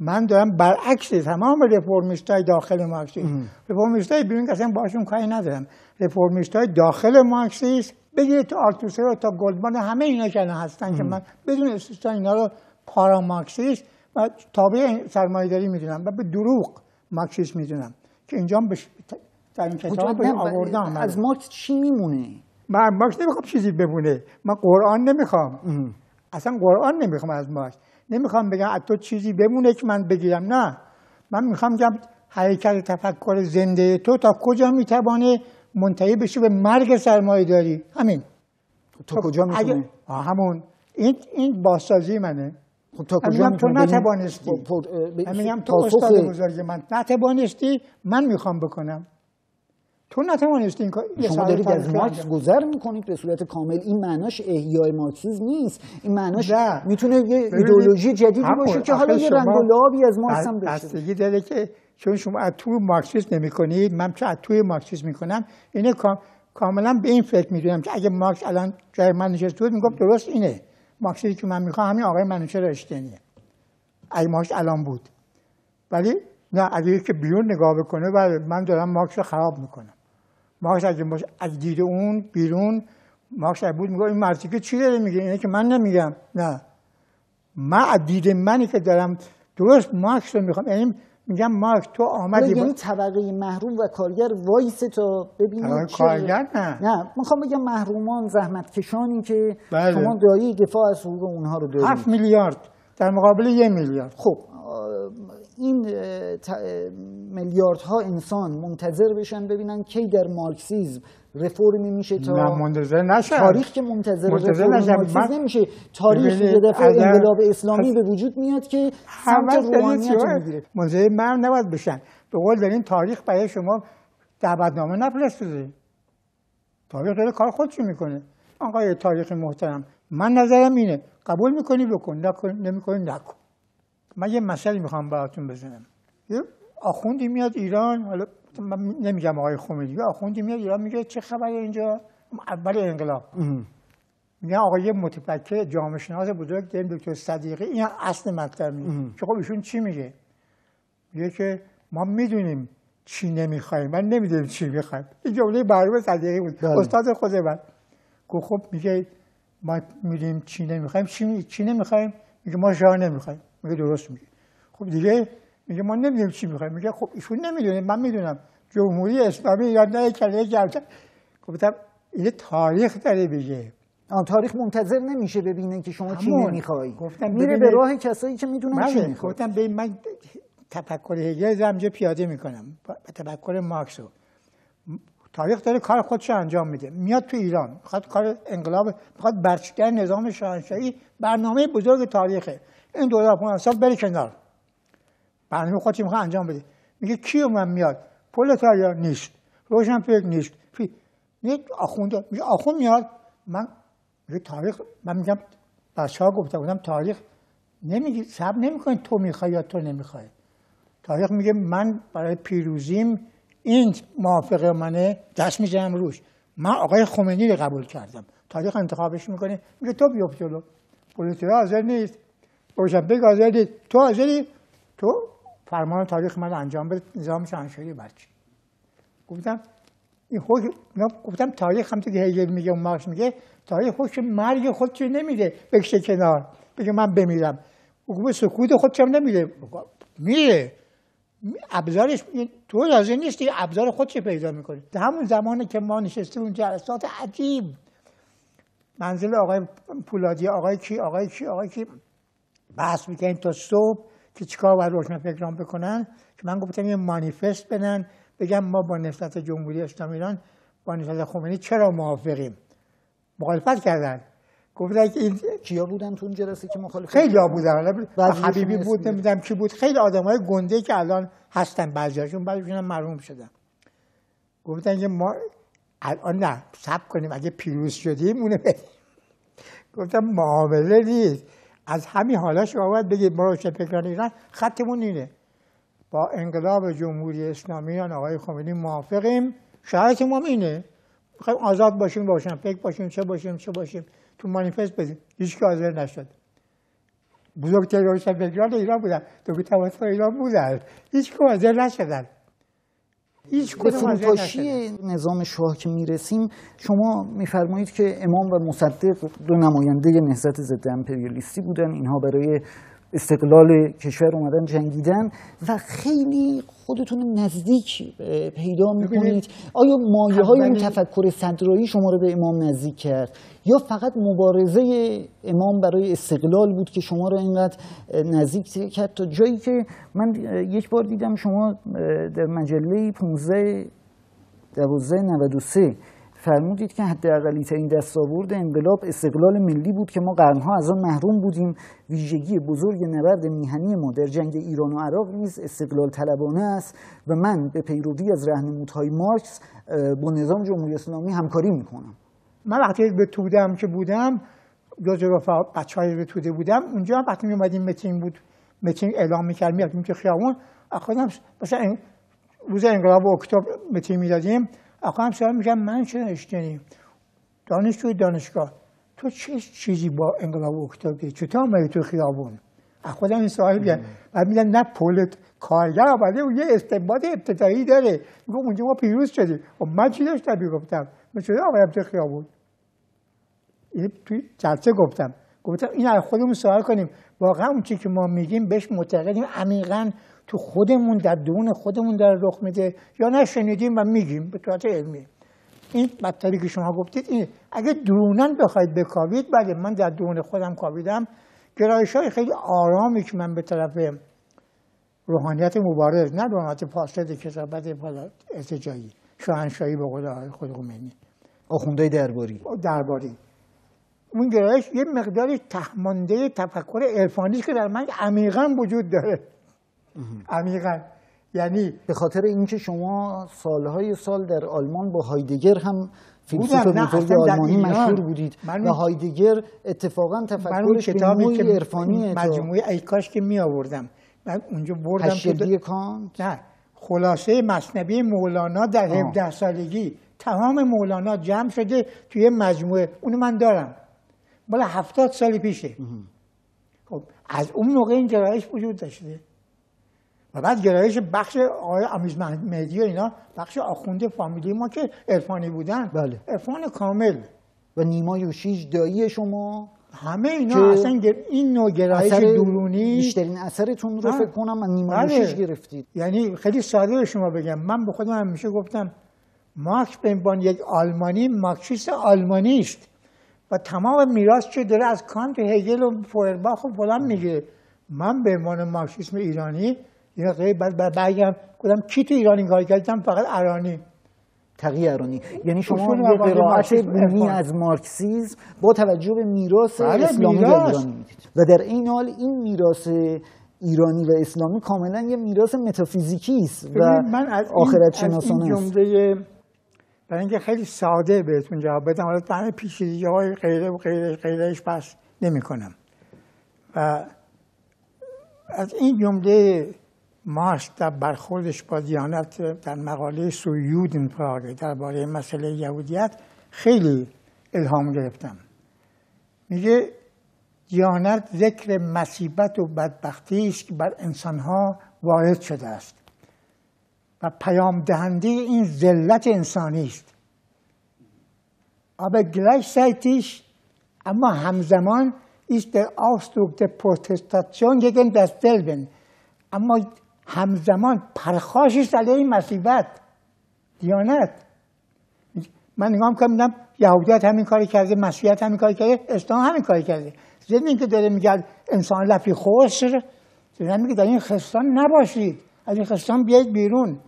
من دارم برعکس تمام رفرمیست های داخل مارکسیسم. رفرمیست های بیرون که اصلا باشون کاری ندارم. رفرمیست های داخل مارکسیسم بگیرید تو آرتوسرا تا گلدمان همه اینا که هستن که من بدون استثنا اینا رو پارامارکسیست و تابع سرمایه‌داری می‌دونم و به دروغ مارکسیست می‌دونم که اینجا بش... در این کتاب آوردم از مارکس چی میمونه؟ من مارکس نمی‌خوام چیزی بمونه من قرآن نمی‌خوام. اصلا قرآن نمی‌خوام از مارکس. نمی‌خوام بگم از تو چیزی بمونه که من بگیرم. نه. من می‌خوام بگم حرکت تفکر زنده تو تا کجا می‌توانه منتهی بشه به مرگ سرمایه داری. همین. تو خب کجا می‌تونی؟ همون. این این بازسازی منه. خب تا کجا تو نتوانستی. میگم تو استاد بزرگ من. نتوانستی من می‌خوام بکنم. تو نتوانستی این کار شما دارید از مارکس گذر می‌کنید به صورت کامل. این معناش احیای مارکسیسم نیست. این معناش می‌تونه یه ایدئولوژی جدیدی باشه که حالا یه رنگ و لابی از مارکس هم داشته داره که چون شما از توی مارکسیسم نمی‌کنید من چه از توی مارکسیسم می‌کنم؟ اینه کاملا به این فکر می‌دونم که اگه مارکس الان جای من نشسته بود می‌گفت درست اینه. مارکسی که من می‌خوام همین آقای منوچهر رشتینیه اگه مارکس الان بود. ولی نه اگه که بیرون نگاه بکنه و من دارم مارکس رو خراب می‌کنم. مارکس اگه از دید اون بیرون مارکس بود میگه این مارکسی که چی داره میگه؟ اینه که من نمیگم. نه. من از دید منی که دارم درست مارکس رو می‌خوام. یعنی میگم مارکس تو آمدی یعنی طبقه محروم و کارگر وایستا ببینید کارگر نه. نه می‌خوام بگم محرومان زحمت کشانی که بله. شما داعیه دفاع از حقوق اونها رو دارید 7 میلیارد در مقابل یه میلیارد. خب این میلیاردها انسان منتظر بشن ببینن کی در مارکسیزم رفرمی میشه تا نه منتظر نشن تاریخ که منتظر, منتظر مارکسیزم نمیشه. تاریخ یه دفعه انقلاب اسلامی به وجود میاد که سمت روحانیت می‌گیره. منتظر من نباید بشن. به قول این تاریخ برای شما دعوتنامه نفرستاده تاریخ داره کار خودشو می‌کنه. آقای تاریخ محترم من نظرم اینه. قبول می‌کنی؟ بکن. نکن. نمی‌کنی؟ نکن. من یه مسئله می‌خوام براتون بزنم. یه آخوندی میاد ایران حالا من نمیگم آقای خمینی. آخوندی میاد ایران میگه چه خبره اینجا؟ اول انقلاب. میگه آقای متفکر جامعه شناس بزرگ داریم دکتر صدیقی این اصل مطلب میگه. که خب ایشون چی میگه؟ میگه که ما می‌دونیم چی نمی‌خوایم. من نمی‌دونیم چی می‌خوایم. این جمله برای صدیقی بود. بله. استاد خود من. گفت خب میگه ما می‌دونیم چی نمی‌خوایم. چی, چی نمی‌خوایم؟ میگه ما شاه نمی‌خوایم. میگه درست میگه. خب دیگه میگه ما نمی‌دونیم چی می‌خوایم. میگه خب ایشون نمی‌دونه من می‌دونم. جمهوری اسلامی یا نه کله گفتم گفتم این تاریخ داره بگه. آن تاریخ منتظر نمیشه ببینه که شما چی نمیخوایی گفتم میره به راه کسایی که می‌دونن چی می‌خواد. گفتم به من تفکر هگل همجا پیاده می‌کنم. با تفکر مارکس رو. تاریخ داره کار خودش انجام میده. میاد تو ایران می‌خواد کار انقلاب می‌خواد برچیدن نظام شاهنشاهی برنامه بزرگ تاریخه. این 2500 سال بری کنار. برنامه خودش می‌خواد انجام بده. میگه کی من میاد؟ پولتاریا نیست روشن فکر نیست یک آخونده. میگه آخوند میاد. من میگه تاریخ من میگم بچه ها گفته بودم تاریخ نمیگی سب نمی‌کنی تو می‌خوای یا تو نمی‌خوای. تاریخ میگه من برای پیروزیم این موافق منه دست می‌زنم روش. من آقای خمینی رو قبول کردم. تاریخ انتخابش می‌کنه. میگه تو بیفت جلو. پلیتیرا حاضر نیست. روشنفکر حاضر نیست. تو حاضری؟ تو فرمان تاریخ من انجام بده نظام شاهنشاهی بچی گفتم این خوش گفتم تاریخ هم که هیگل میگه و مارکس میگه تاریخ خوش مرگ خودش نمیده بکشه کنار بگه من بمیرم. حکومت سکوت خودش هم نمیده. میره. ابزارش تو لازم نیستی ابزار خودش پیدا می‌کنی در همون زمانی که ما نشسته اون جلسات عجیب. منزل آقای پولادی آقای کی آقای کی آقای کی بحث می‌کنیم تا صبح. که چیکار باید روشن فکران بکنن؟ که من گفتم یه مانیفست بدن بگم ما با نفرت جمهوری اسلامی ایران با نفرت خمینی چرا موافقیم؟ مخالفت کردن. گفتن که این کیا بودن تو اون جلسه که مخالفت خیلی ها بودن. حبیبی بود نمی‌دونم کی بود. خیلی آدمای گنده که الان هستن. بعضیاشون بعضیشون هم مرحوم شدن. گفتن که ما الان نه صبر کنیم. اگه پیروز شدیم اونه گفتم معامله نیست. از همین حالا شما باید بگید ما روشن فکران ایران؟ خطمون اینه. با انقلاب جمهوری اسلامی آقای خمینی موافقیم. شرایطمون هم اینه. می‌خوایم آزاد باشیم باشیم فکر باشیم چه باشیم چه باشیم. تو مانیفست بدیم. هیچ که حاضر نشد. بزرگترین روشن فکران ایران بودن. توسط ایران بودن. هیچ که حاضر نشدن. هیچ به فروپاشی نظام شاه که می‌رسیم شما میفرمایید که امام و مصدق دو نماینده نهضت ضد امپریالیستی بودن. اینها برای استقلال کشور اومدن جنگیدن و خیلی خودتون نزدیک پیدا می‌کنید. آیا مایه های اون تفکر صدرایی شما رو به امام نزدیک کرد؟ یا فقط مبارزه امام برای استقلال بود که شما رو اینقدر نزدیک کرد؟ تا جایی که من یک بار دیدم شما در مجله 15 1293 فرمودید که حداقلی ترین دستاورد انقلاب استقلال ملی بود که ما قرنها از آن محروم بودیم. ویژگی بزرگ نبرد میهنی ما در جنگ ایران و عراق نیز استقلال طلبانه است و من به پیروی از راهنمودهای مارکس با نظام جمهوری اسلامی همکاری می‌کنم. من وقتی به تودم که بودم جز رفا بچه های توده بودم اونجا وقتی می اومدیم متین بود متین اعلام می‌کرد می‌رفتیم که خیابون. خودم مثلا روز انقلاب اکتبر متین می‌دادیم. آقا سوال میگم من چه نشتنیم دانشجوی دانشگاه. تو چه چیزی با انقلاب اکتبر چطور آمدی تو خیابون؟ از خودم این سوال بیان بعد میگن نه پولت کارگر آمده و یه استباد ابتدایی داره. میگم اونجا ما پیروز شدیم. و خب من چی داشتم گفتم من چطور آمدم تو خیابون؟ این توی جلسه گفتم. گفتم این از خودمون سوال کنیم. واقعا اون چی که ما میگیم بهش معتقدیم عمیقا تو خودمون در درون خودمون در رخ میده. یا نشنیدیم و میگیم. به طورت علمی. این بدتری که شما گفتید این اگه درونن بخواید بکاوید بله من در درون خودم کاویدم. گرایش های خیلی آرامی که من به طرف روحانیت مبارز نه روحانیت فاسد کتابت ارتجایی شاهنشاهی به قول خود خمینی. آخونده درباری. درباری. اون گرایش یه مقداری تحمانده تفکر عرفانی که در من عمیقا وجود داره. عمیقا. یعنی به خاطر اینکه شما سالهای سال در آلمان با هایدگر هم فیلسوف بزرگ آلمانی مشهور بودید. و هایدگر اتفاقا تفکرش کتابی که عرفانی مجموعه ایکاش که می آوردم من اونجا بردم که کانت؟ نه. خلاصه مصنبی مولانا در 17 سالگی. تمام مولانا جمع شده توی مجموعه. اونو من دارم. بالا هفتاد سال پیشه. خب از اون موقع این گرایش وجود داشته. و بعد گرایش بخش آقای امیز مهدی و اینا بخش آخونده فامیلی ما که عرفانی بودن. بله. عرفان کامل و نیما یوشیج دایی شما همه اینا اصلا این نوع گرایش درونی بیشترین اثرتون رو فکر کنم نیما بله. یوشیج گرفتید. یعنی خیلی ساده به شما بگم. من به خودم همیشه گفتم مارکس به عنوان یک آلمانی مارکسیست آلمانی است و تمام میراث که داره از کانت و هگل و فورباخ و فلان میگه. من به عنوان مارکسیسم ایرانی یه غیر بعد برگم گفتم کی تو ایرانی کار کردم فقط ارانی. تقی ارانی. یعنی شما یه قرائت بومی از مارکسیزم با توجه به میراث بله، اسلامی ایرانی می‌دید و در این حال این میراث ایرانی و اسلامی کاملا یه میراث متافیزیکی است و من از آخرت شناسانه است. برای اینکه خیلی ساده بهتون جواب بدم حالا همه پیچیدگی های غیره و غیره غیرهش بس نمی کنم و از این جمله مارس در برخوردش با دیانت در مقاله سویودن پراگ درباره مسئله یهودیت خیلی الهام گرفتم. میگه دیانت ذکر مصیبت و بدبختی است که بر انسانها وارد شده است و پیام دهنده این ذلت انسانی است. aber gleichzeitig اما همزمان است der Ausdruck der Protestation gegen dasselben اما همزمان پرخاش است این مصیبت. دیانت. من نگاه می‌کنم یهودیت همین کاری کرده مسیحیت همین کاری کرده اسلام همین کاری کرده. ضمن اینکه داره میگه انسان لفی خسر داره میگه در این خستان نباشید. از این خستان بیاید بیرون.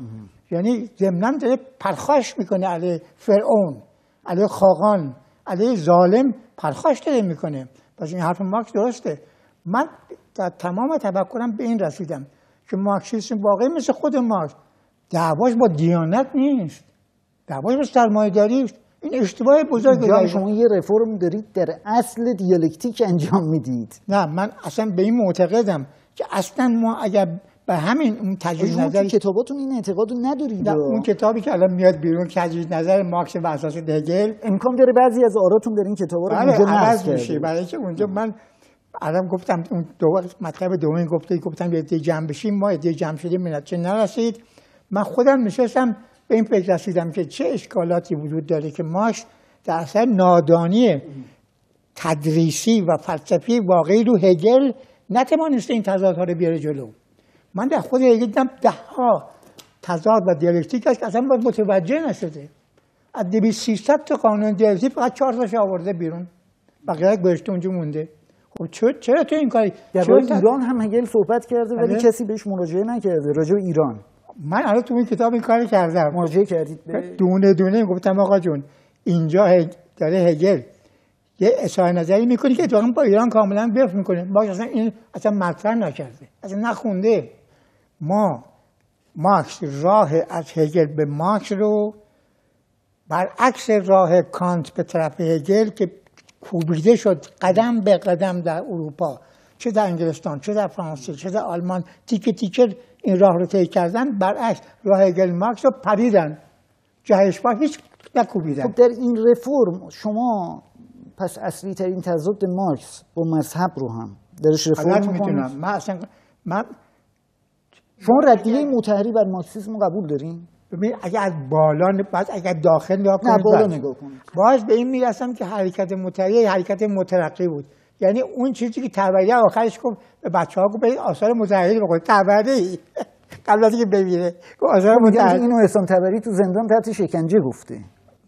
یعنی ضمنا داره پرخاش می‌کنه علیه فرعون علیه خاقان علیه ظالم پرخاش داره می‌کنه. پس این حرف مارکس درسته. من در تمام تفکرم به این رسیدم. که مارکسیسم واقعی مثل خود مارکس. دعواش با دیانت نیست. دعواش با سرمایه‌داری این اشتباه بزرگ شما یه رفرم دارید در اصل دیالکتیک انجام می‌دید. نه من اصلا به این معتقدم که اصلا ما اگر به همین اون تجدید نظر کتاباتون این اعتقاد رو ندارید. اون کتابی که الان میاد بیرون تجدید نظر مارکس و اساس دگل امکان داره بعضی از آراتون در این کتابا رو بله، اونجا عوض میشه. برای اینکه اونجا من الان گفتم اون دو مطلب دومین گفته گفتم یه جمع بشیم ما یه جمع شدیم چه نرسید؟ من خودم نشستم به این فکر رسیدم که چه اشکالاتی وجود داره که ماش در اثر نادانی تدریسی و فلسفی واقعی رو هگل نتوانسته این تضادها رو بیاره جلو. من در خود هگل دیدم ده ها تضاد و دیالکتیک هست که اصلا باید متوجه نشده. از 2300 تا قانون دیالکتیک فقط چهار تاش آورده بیرون. بقیه گذاشته اونجا مونده. خب چرا تو این کاری؟ در ایران هم هگل صحبت کرده ولی بله. کسی بهش مراجعه نکرده راجع ایران. من الان تو این کتاب این کار کردم. مراجعه کردید به دونه دونه گفتم آقا جون اینجا داره هگل. یه اصلاح نظری می‌کنه که اتفاقا با ایران کاملا بف می‌کنه. ما اصلا این اصلا مطرح نکرده. اصلا نخونده. ما مارکس راه از هگل به مارکس رو برعکس راه کانت به طرف هگل که کوبیده شد قدم به قدم در اروپا. چه در انگلستان چه در فرانسه چه در آلمان. تیکه تیکه این راه رو طی کردن. برعکس راه هگل مارکس رو پریدن. جهش با هیچ نکوبیدن. خب در این رفرم شما پس اصلی ترین تضاد مارکس با مذهب رو هم درش رفرم می‌تونم. من اصلا من شما ردیه متحری بر مارکسیسم قبول دارین؟ ببین اگر از بالا بعد اگر داخل نگاه نه کنید بالا. نگاه کنید باز به این می‌رسم که حرکت متحری یه حرکت مترقی بود. یعنی اون چیزی که تبریه آخرش گفت به بچه ها گفت برید آثار متحری بخونید. تبریه ای قبل از اینکه ببینه آثار متحری اینو احسان تبری تو زندان تحت شکنجه گفته.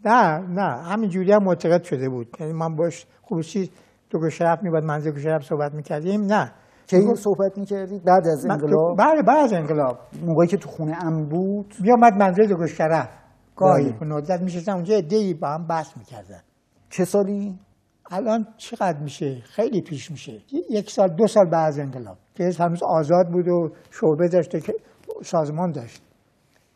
نه نه. همین جوری هم معتقد شده بود. یعنی من باش خصوصی دکتر شرف میباد من دکتر شرف صحبت می‌کردیم. نه. که این صحبت می‌کردید بعد از انقلاب؟ بله بعد از انقلاب. موقعی که تو خونه ام بود؟ میامد منزل دکتر شرف گاهی بله. به ندرت میشستن اونجا ای با هم بحث می‌کردن. چه سالی؟ الان چقدر میشه؟ خیلی پیش میشه. یک سال دو سال بعد از انقلاب. که هنوز آزاد بود و شعبه داشته که سازمان داشت.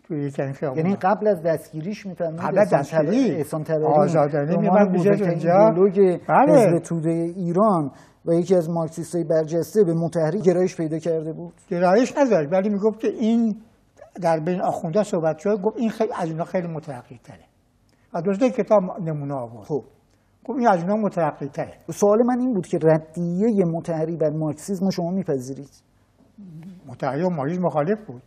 توی یعنی قبل از دستگیریش میفرمایید قبل از دستگیری. احسان تبری آزادانه بزرگترین اونجا. بله. حزب توده ایران. و یکی از مارکسیستای برجسته به متحری گرایش پیدا کرده بود. گرایش نداشت ولی می‌گفت که این در بین آخونده صحبت شد گفت این خیلی از اینا خیلی مترقی تره و دوسته کتاب نمونه آورد. خب. گفت این از اینا مترقی تره سوال من این بود که ردیه متحری بر مارکسیسم رو شما میپذیرید؟ متحری و مخالف بود.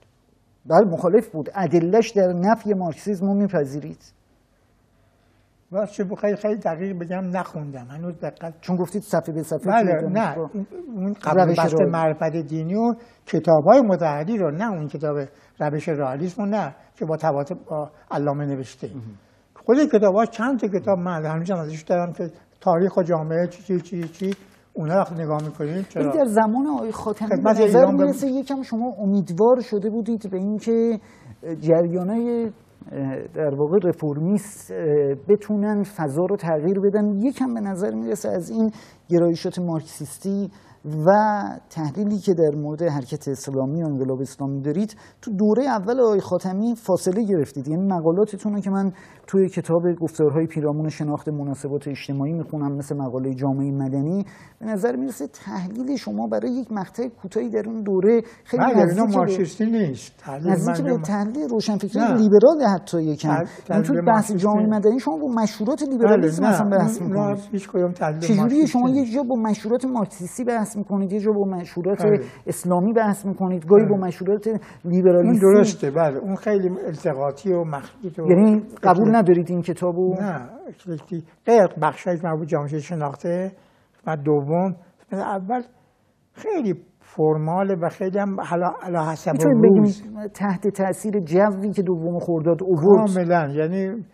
بله مخالف بود. ادلش در نفی مارکسیسم رو میپذیرید. راست چه خیلی خیلی دقیق بگم نخوندم. هنوز دقت چون گفتید صفحه به صفحه بله نه. اون قبل رئالی. معرفت دینی و کتاب های رو نه اون کتاب روش رئالیسم رو نه که با توات با علامه نوشته. خود کتاب ها چند تا کتاب من هنوز ازش دارم که تاریخ و جامعه چی چی چی چی اونا رو نگاه می‌کنیم ولی چرا در زمان آقای خاتمی به نظر می‌رسه یکم شما امیدوار شده بودید به اینکه جریانای در واقع رفرمیست اه، بتونن فضا رو تغییر بدن. یکم به نظر می‌رسه از این گرایشات مارکسیستی و تحلیلی که در مورد حرکت اسلامی و انقلاب اسلامی دارید تو دوره اول آقای خاتمی فاصله گرفتید یعنی مقالاتتون رو که من توی کتاب گفتارهای پیرامون شناخت مناسبات اجتماعی می‌خونم مثل مقاله جامعه مدنی به نظر می‌رسه تحلیل شما برای یک مقطع کوتاهی در اون دوره خیلی بله اینا نزدیک به مارکسیستی نیست نزدیک من به تحلیل روشنفکری. لیبرال حتی یکم این تو بحث. جامعه مدنی شما با مشروعات بله لیبرالیسم نه اصلا بحث می‌کنید چجوری شما. یک جا با مشروعات مارکسیستی بحث می‌کنید یه جا با مشروعات بله. اسلامی بحث می‌کنید گاهی با مشروعات لیبرالیستی اون درسته بله. اون خیلی التقاطی و مخلوط و یعنی قبول ندارید این کتابو نه. اکلکتی غیر بخشایش مربوط جامعه شناخته و دوم. اول خیلی فرماله و خیلی هم حالا حسب روز. بگیم تحت تاثیر جوی که دوم خرداد اوورد. کاملا. یعنی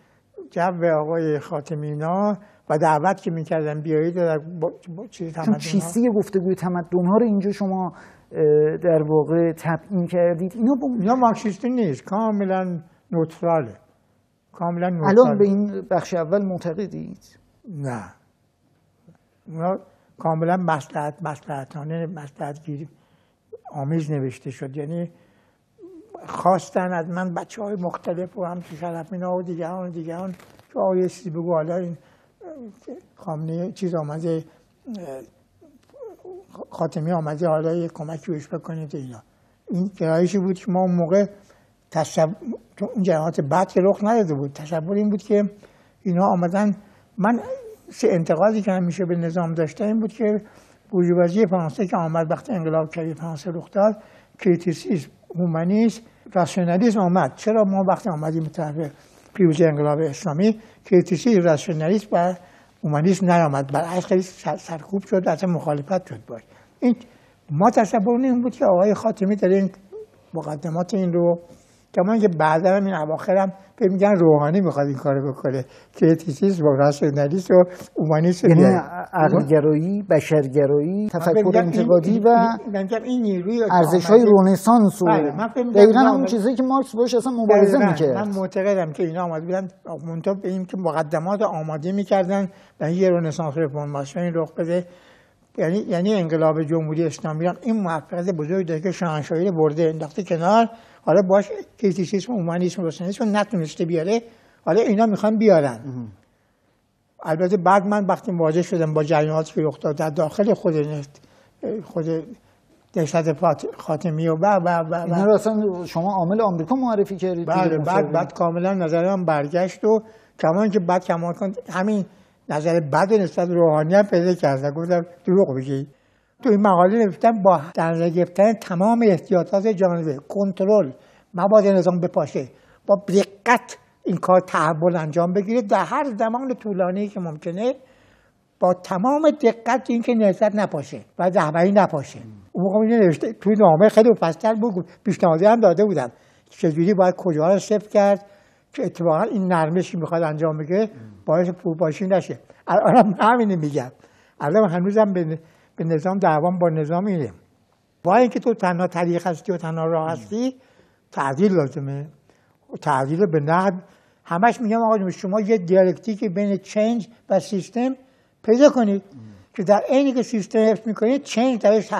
جو آقای خاتمی اینا و دعوت که می‌کردن بیایید در با, با چیز تمدن چیستی گفتگوی تمدن ها رو اینجا شما در واقع تبیین کردید. اینا با اینا مارکسیستی نیست کاملا نوتراله. کاملا الان نوتراله. به این بخش اول معتقدید؟ نه. اونا کاملا مسلحت مسلحتانه مسلحت گیری آمیز نوشته شد. یعنی خواستن از من بچه های مختلف و هم که شرفینا و دیگران و دیگران که آقا یه چیزی بگو حالا این خامنه چیز آمده خاتمی آمده حالا یه کمکی بهش بکنید اینا. این گرایشی بود که ما اون موقع تو اون جهات بعد که رخ نداده بود تصور این بود که اینا آمدن. من انتقادی که همیشه به نظام داشته این بود که بورژوازی فرانسه که آمد وقتی انقلاب کردی فرانسه رخ داد کریتیسیسم هومانیسم راسیونالیسم آمد. چرا ما وقتی آمدیم طرف پیروزی انقلاب اسلامی کریتیسیسم راسیونالیسم و هومانیسم نیامد برعکس خیلی سر- سرکوب شد اصلا مخالفت شد باش. این ما تصور این بود که آقای خاتمی داره این مقدمات این رو کما که بعدا هم این اواخرم به میگن روحانی می‌خواد این کارو بکنه. کریتیسیسم و راسیونالیسم و اومانیسم یعنی عقلگرایی بشرگرایی تفکر انتقادی و این نیروی ارزش های رنسانس و بله، دقیقا همون چیزایی که مارکس باش اصلا مبارزه. می‌کرد. من معتقدم که اینا آمده بودن منتها به این که مقدمات آماده می‌کردن و یه رنسانس رفرماسیونی رخ بده. یعنی یعنی انقلاب جمهوری اسلامی هم این موفقیت بزرگ داره که شاهنشاهی رو برده انداخته کنار. حالا باش کریتیسیسم اومانیسم روسانیسم رو نتونسته بیاره. حالا اینا می‌خوان بیارن. البته بعد من وقتی مواجه شدم با جریاناتی که رخ داد در داخل خود نفت خود فات- خاتمی و و و و, و اینا رو اصلا شما عامل آمریکا معرفی کردید بله بعد. بعد کاملا نظر من برگشت و کمان که بعد کمان کن همین نظر بد نسبت روحانی هم پیدا کردم گفتم دروغ میگی؟ تو این مقاله نوشتم با در گرفتن تمام احتیاطات جانبه کنترل مبادا نظام بپاشه. با دقت این کار تحول انجام بگیره. در هر زمان طولانی که ممکنه با تمام دقت اینکه نهضت نپاشه و رهبری نپاشه. اون موقع نوشته توی نامه خیلی مفصل بود. پیشنهادی هم داده بودم چجوری باید کجا رو صفر کرد. که اتفاقا این نرمشی می‌خواد انجام بگیره باعث فروپاشی نشه. الان همینه میگم. الان هنوزم به, نظام دعوام با نظام اینه. با اینکه تو تنها طریق هستی و تنها راه هستی تعدیل لازمه. تعدیل به نحو. همش میگم آقا شما یه دیالکتیک بین چنج و سیستم پیدا کنید که در عینی که سیستم حفظ می‌کنید چنج درش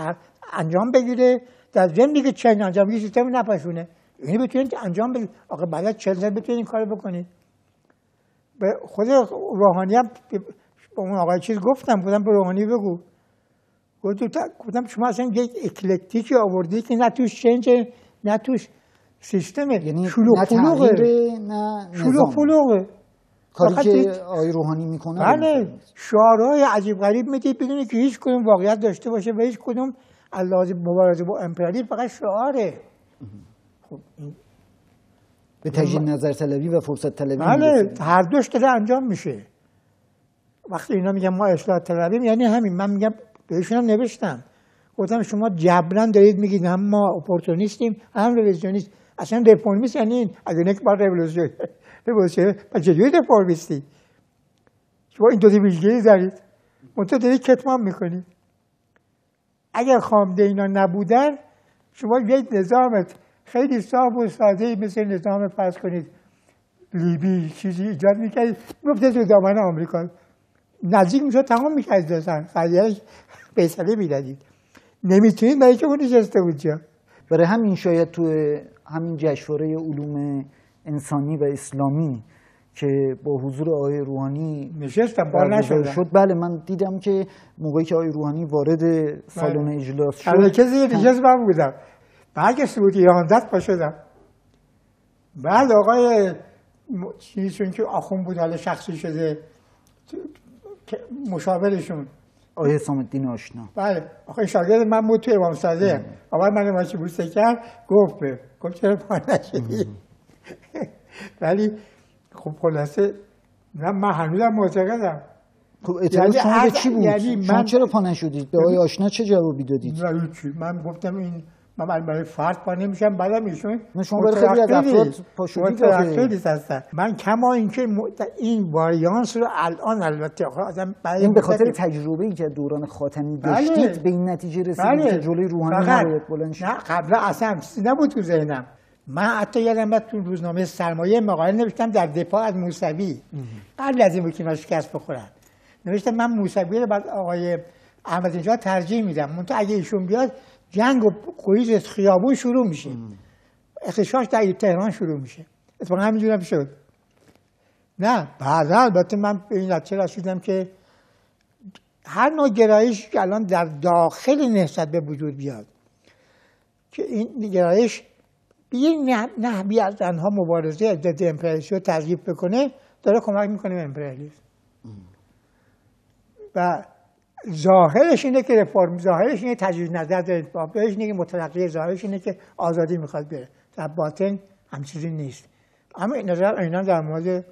انجام بگیره. در ضمنی که چنج انجام بگیره سیستم نپاشونه. اینو بتونید انجام بدید. آقا بعد از چل سال بتونید این کارو بکنید. به خود روحانی هم به اون آقای چیز گفتم گفتم به روحانی بگو. گفتم گفتم شما اصلا یک اکلکتیکی آوردی که نه توش چنج نه توش سیستمه. یعنی شلوغ پلوغه. تغییر نه شلوغ پلوغه. کاری که آقای روحانی می‌کنه بله. شعارهای عجیب غریب می‌دید بدون که هیچ کدوم واقعیت داشته باشه و هیچ کدوم از لحاظ مبارزه با امپریالیسم فقط شعاره. خب به تجدید نظر طلبی و فرصت طلبی بله. هر دوش داره انجام میشه. وقتی اینا میگن ما اصلاح طلبیم یعنی همین من میگم بهشون هم نوشتم. گفتم شما جبران دارید میگید هم ما اپورتونیستیم هم رولوزیونیست اصلا رفرمیست یعنی این. اگه یک بار رولوزیون رولوزیون پس چجوری رفرمیستی شما این دو ویژگی دارید. منتها دارید کتمان می‌کنید. اگر خامده اینا نبودن شما یک نظام خیلی صاف و ساده مثل نظام فرض کنید. لیبی چیزی ایجاد می‌کردید میفته تو دامن آمریکا. نزدیک می‌شد تمام می‌کرد دستن خریدش فیصله می‌دادید. نمی‌تونید برای که نشسته بود جا؟ برای همین شاید تو همین جشنواره علوم انسانی و اسلامی که با حضور آقای روحانی نشستم بال شد. بله من دیدم که موقعی که آقای روحانی وارد سالن اجلاس شد کسی نشست من بودم. بعد سعودی 11 پا شدم. بعد آقای چیزشون که آخون بود حالا شخصی شده مشاورشون. آقای حسام الدین آشنا. بله. آخه شاگرد من بود توی امام صادق آقای من ماشی بوسه کرد گفت به. گفت چرا پا نشدی؟ ولی خب خلاصه نه من هنوزم معتقدم خب اعتراض یعنی شما چی بود؟ یعنی شما من- چرا پا نشدید؟ به آقای آشنا چه جوابی دادید؟ نه. من گفتم این من برای- فرد پا نمیشم بعدم ایشون شما خیلی از. افراد پا شدید آخه. مترقبی هستن من کما اینکه این واریانس رو الان البته آدم برای این به خاطر تجربه ای که دوران خاتمی بله. داشتید به این نتیجه رسیدید که جلوی روحانی نباید بلند شد نه قبلا اصلا چیزی نبود تو ذهنم. من حتی یادم بعد تو روزنامه سرمایه مقاله نوشتم در دفاع از موسوی. قبل از این بود که اینا شکست بخورن نوشتم من موسوی رو بعد آقای احمد نژاد ترجیح میدم. منتها اگه ایشون بیاد جنگ و قریز از خیابون شروع میشه. اختشاش در تهران شروع میشه. اتفاقا همینجور هم شد. نه بعدا البته من به این نتیجه رسیدم که هر نوع گرایشی که الان در داخل نهضت به وجود بیاد که این گرایش به یک نه- نحوی از آنها مبارزه ضد امپریالیسم رو تضعیف بکنه داره کمک می‌کنه به امپریالیسم. و ظاهرش اینه که رفرم ظاهرش اینه تجدید نظر داره. ظاهرش اینه که متلقی ظاهرش اینه که آزادی می‌خواد بره. در باطن هم چیزی نیست. اما این نظر اینا در مورد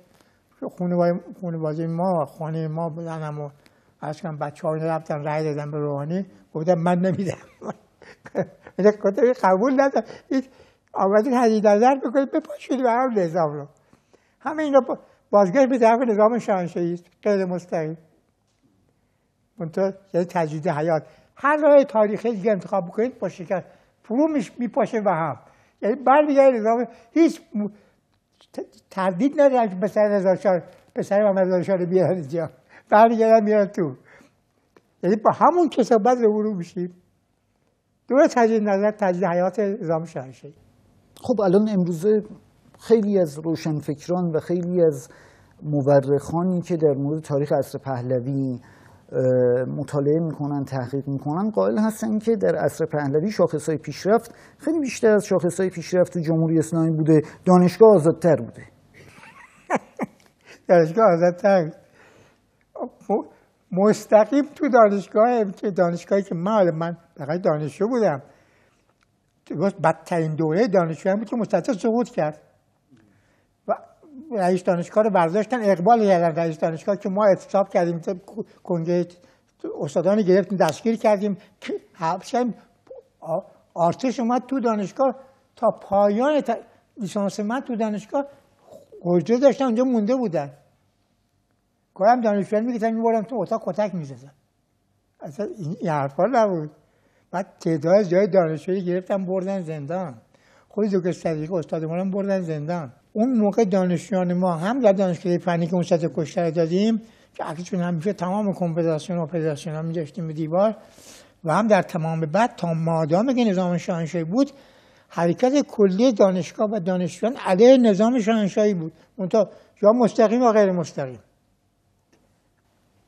خانواده ما خانه ما بودن و از کنم بچه ها رفتن رای دادن به روحانی. گفتم من نمیدم. گفتم قبول ندارم این آمدید حدید نظر بکنید بپاشید و هم نظام رو. همه اینا بازگشت به طرف نظام شاهنشاهی است. غیر مستقیم. منتها یعنی تجدید حیات. هر راه تاریخی دیگه انتخاب بکنید با شکست فرو میپاشه و هم. یعنی برمیگرد نظام هیچ تردید ندارم که پسر رضا شاه پسر محمد رضا شاه رو بیارن اینجا. برمیگردن میارن تو. یعنی با همون کسابت رو میشیم. دور تجدید نظر تجدید حیات نظام شاهنشاهی. خب الان امروزه خیلی از روشنفکران و خیلی از مورخانی که در مورد تاریخ عصر پهلوی مطالعه می‌کنن تحقیق می‌کنن. قائل هستن که در عصر پهلوی های پیشرفت خیلی بیشتر از های پیشرفت تو جمهوری اسلامی بوده. دانشگاه آزادتر بوده. دانشگاه آزادتر. مستقیم تو دانشگاه دانشگاهی که من من فقط دانشجو بودم. بدترین دوره دانشجو بود که مستطر سقوط کرد. رئیس دانشگاه رو برداشتن. اقبال کردن رئیس دانشگاه که ما اعتصاب کردیم کنگه استادان گرفتیم دستگیر کردیم. آرتش اومد تو دانشگاه. تا پایان لیسانس من تو دانشگاه گجده داشتن اونجا مونده بودن. کارم دانشجویان می‌گفتن می‌برم تو اتاق کتک می‌زدن اصلا این حرفا نبود. بعد تعداد جای دانشجویی گرفتن بردن زندان. خود دکتر صدیق استاد بردن زندان. اون موقع دانشجویان ما هم در دانشگاه فنی که اون سطح کشتر دادیم که عکسشون همیشه تمام کمپنساسیون و پدراسیون ها میذاشتیم به دیوار و هم در تمام بعد تا مادام که نظام شاهنشاهی بود حرکت کلی دانشگاه و دانشجویان علیه نظام شاهنشاهی بود. منتها یا مستقیم و غیر مستقیم.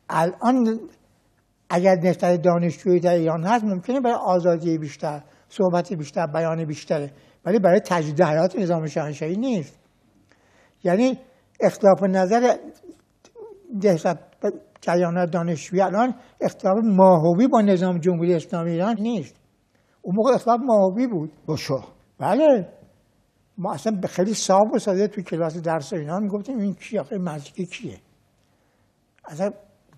الان اگر نسبت دانشجویی در ایران هست ممکنه برای آزادی بیشتر صحبت بیشتر بیان بیشتره. ولی برای تجدید حیات نظام شاهنشاهی نیست. یعنی اختلاف نظر جریانات دانشجویی الان اختلاف ماهوی با نظام جمهوری اسلامی ایران نیست. اون موقع اختلاف ماهوی بود. با شاه. بله. ما اصلا به خیلی صاف و ساده توی کلاس درس اینا می‌گفتیم این کی آخه؟ مزدیک کیه؟ اصلا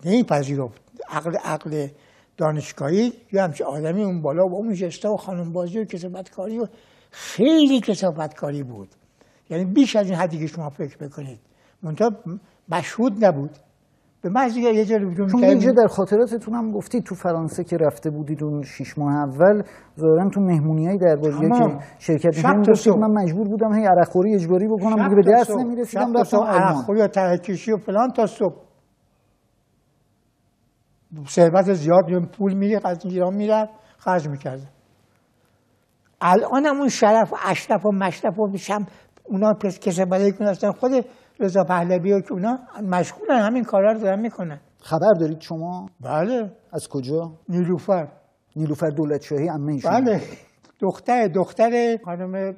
نمیپذیرفت. عقل عقل دانشگاهی یا همچه آدمی اون بالا با اون جستا و خانم بازی و کسابتکاری و خیلی کسابتکاری بود. یعنی بیش از این حدی که شما فکر بکنید. منتها مشهود نبود. به محض یه جا چون اینجا در خاطراتتون هم گفتید تو فرانسه که رفته بودید اون شیش ماه اول ظاهرا تو مهمونی در بازی که شرکت داشتید من مجبور بودم هی عرقخوری اجباری بکنم دیگه به دست نمی‌رسیدم رفتم عرقخوری و ترکشی و فلان تا صبح. ثروت زیاد پول میره از ایران میره خرج می‌کرده. الان هم اون شرف و اشرف و مشرف و بشم اونا پس کسی برای هستن خود رضا پهلوی و که اونا مشغولن همین کارا رو دارن می‌کنن. خبر دارید شما؟ بله. از کجا؟ نیلوفر. نیلوفر دولت شاهی عمه بله. دختر دختر خانم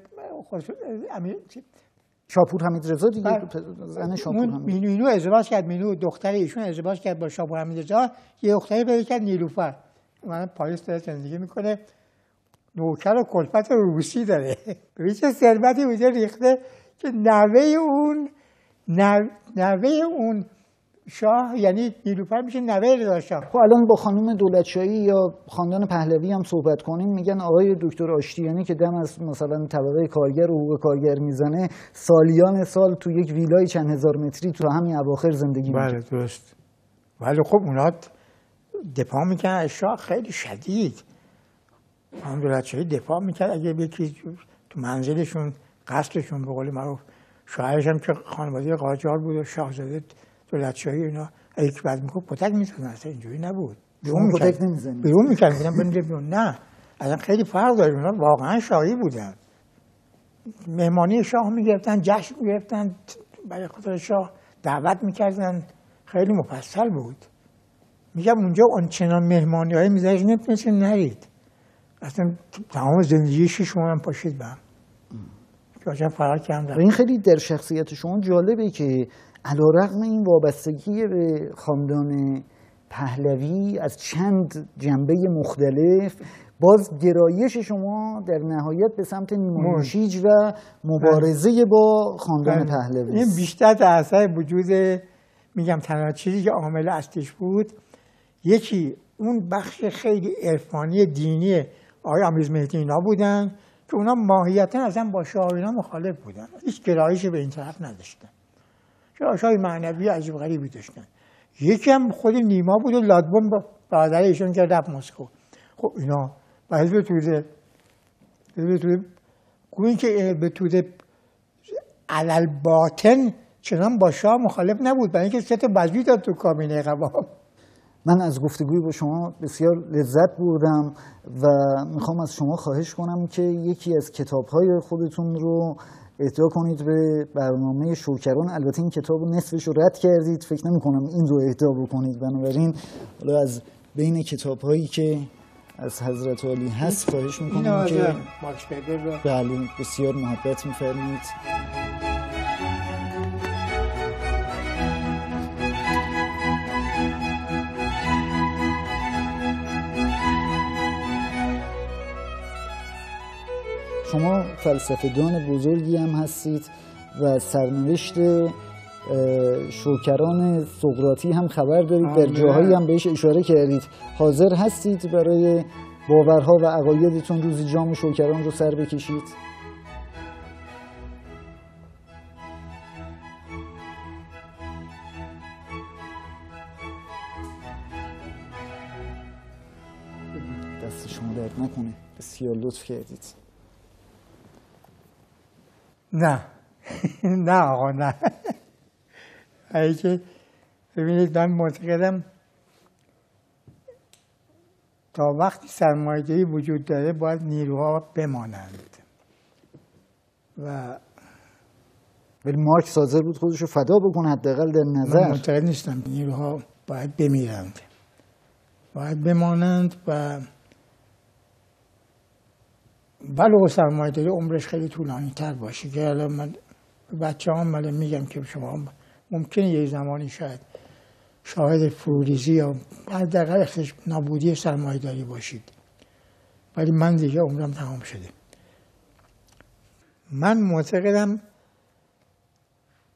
شاپور حمید رضا دیگه؟ بله. زن شاپور حمید. مینو اینو ازدواج کرد مینو دختر ایشون ازدواج کرد با شاپور حمید رضا. یه دختری پیدا کرد نیلوفر. من پاریس داره زندگی می‌کنه. نوکر و کلفت روسی داره. به چه ثروتی اونجا ریخته که نوه اون نوه اون شاه یعنی نیلوفر میشه نوه رضا شاه. خب الان با خانم دولتشاهی یا خاندان پهلوی هم صحبت کنیم میگن آقای دکتر آشتیانی که دم از مثلا طبقه کارگر و حقوق کارگر می‌زنه سالیان سال تو یک ویلای چند هزار متری تو همین اواخر زندگی می‌کنه. بله درست. ولی خب اونا دفاع می‌کنن شاه خیلی شدید. خانم دولتشاهی دفاع می‌کرد. اگه یکی تو منزلشون قصدشون به قول معروف شوهرش هم که خانواده قاجار بود و شاهزاده دولتشاهی اینا اگه بعد می‌گفت پتک می‌زدن. اصلا اینجوری نبود. بیرون پتک نمی‌زنی. بیرون می‌کرد. میگن بیرون. نه. اصلا خیلی فرق داره. اونا واقعا شاهی بودن. مهمانی شاه می‌گرفتن جشن می‌گرفتن. برای خاطر شاه دعوت می‌کردن. خیلی مفصل بود. میگم اونجا اون چنان مهمانی های میذاشت نمی‌تونست نرید. اصلا تمام زندگی شما هم پاشید به هم. و این خیلی در شخصیت شما جالبه که علا رقم این وابستگی به خاندان پهلوی از چند جنبه مختلف باز گرایش شما در نهایت به سمت نیمانشیج و مبارزه با خاندان بله. پهلوی این بیشتر در اثر وجود میگم تنها چیزی که عامل اصلیش بود یکی اون بخش خیلی عرفانی دینی آقای امیز مهدی اینا بودن که اونا ماهیتا اصلا با شاه مخالف بودن. هیچ گرایشی به این طرف نداشتن. های معنوی عجیب غریبی داشتن. یکی هم خود نیما بود و لادبون با برادر ایشون که رفت مسکو. خب اینا به حزب توده حزب توده که به توده علل باطن چنان با شاه مخالف نبود. برای اینکه ست وزیر داد تو کابینه قوام. من از گفتگوی با شما بسیار لذت بردم و می‌خوام از شما خواهش کنم که یکی از کتابهای خودتون رو اهدا کنید به برنامه شوکران. البته این کتاب نصفش رو رد کردید. فکر نمی کنم این رو اهدا بکنید. بنابراین حالا از بین کتاب هایی که از حضرت علی هست خواهش می‌کنم که بله بسیار محبت میفرمید شما فلسفه دان بزرگی هم هستید و سرنوشت شوکران سقراطی هم خبر دارید در جاهایی هم بهش اشاره کردید. حاضر هستید برای باورها و عقایدتون روزی جام شوکران رو سر بکشید؟ دست شما درد نکنه. بسیار لطف کردید. نه. نه آقا نه. که ببینید من معتقدم تا وقتی سرمایه‌داری وجود داره باید نیروها بمانند. و ولی مارک حاضر بود خودش رو فدا بکنه حداقل در نظر. من معتقد نیستم. نیروها باید بمیرند. باید بمانند و ولو سرمایه داری عمرش خیلی طولانی تر باشه. که الان من بچه هم میگم که شما ممکنه یه زمانی شاید شاهد فروریزی یا حداقل نابودی سرمایه داری باشید. ولی من دیگه عمرم تمام شده. من معتقدم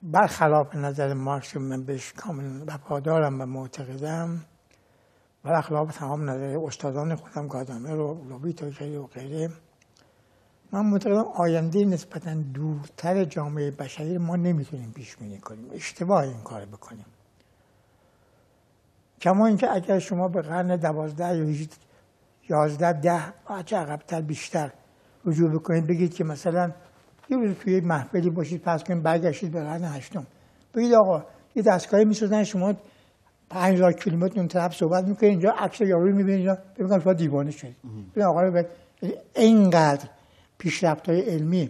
برخلاف نظر مارکس من بهش کامل وفادارم و معتقدم برخلاف تمام نظر استادان خودم گادامه رو لوبی و غیره من معتقدم آینده نسبتا دورتر جامعه بشری ما نمی‌تونیم پیش بینی کنیم. اشتباه این کار بکنیم. کما اینکه اگر شما به قرن دوازده یا یازده ده چه عقبتر بیشتر رجوع بکنید بگید که مثلا یه روز توی محفلی باشید پس کنید برگشتید به قرن هشتم. بگید آقا یه دستگاهی می‌سازن شما 5000 کیلومتر اون طرف صحبت می‌کنید اینجا عکس یارو می‌بینید اینجا شما دیوانه شدید. ببین آقا اینقدر پیشرفت های علمی.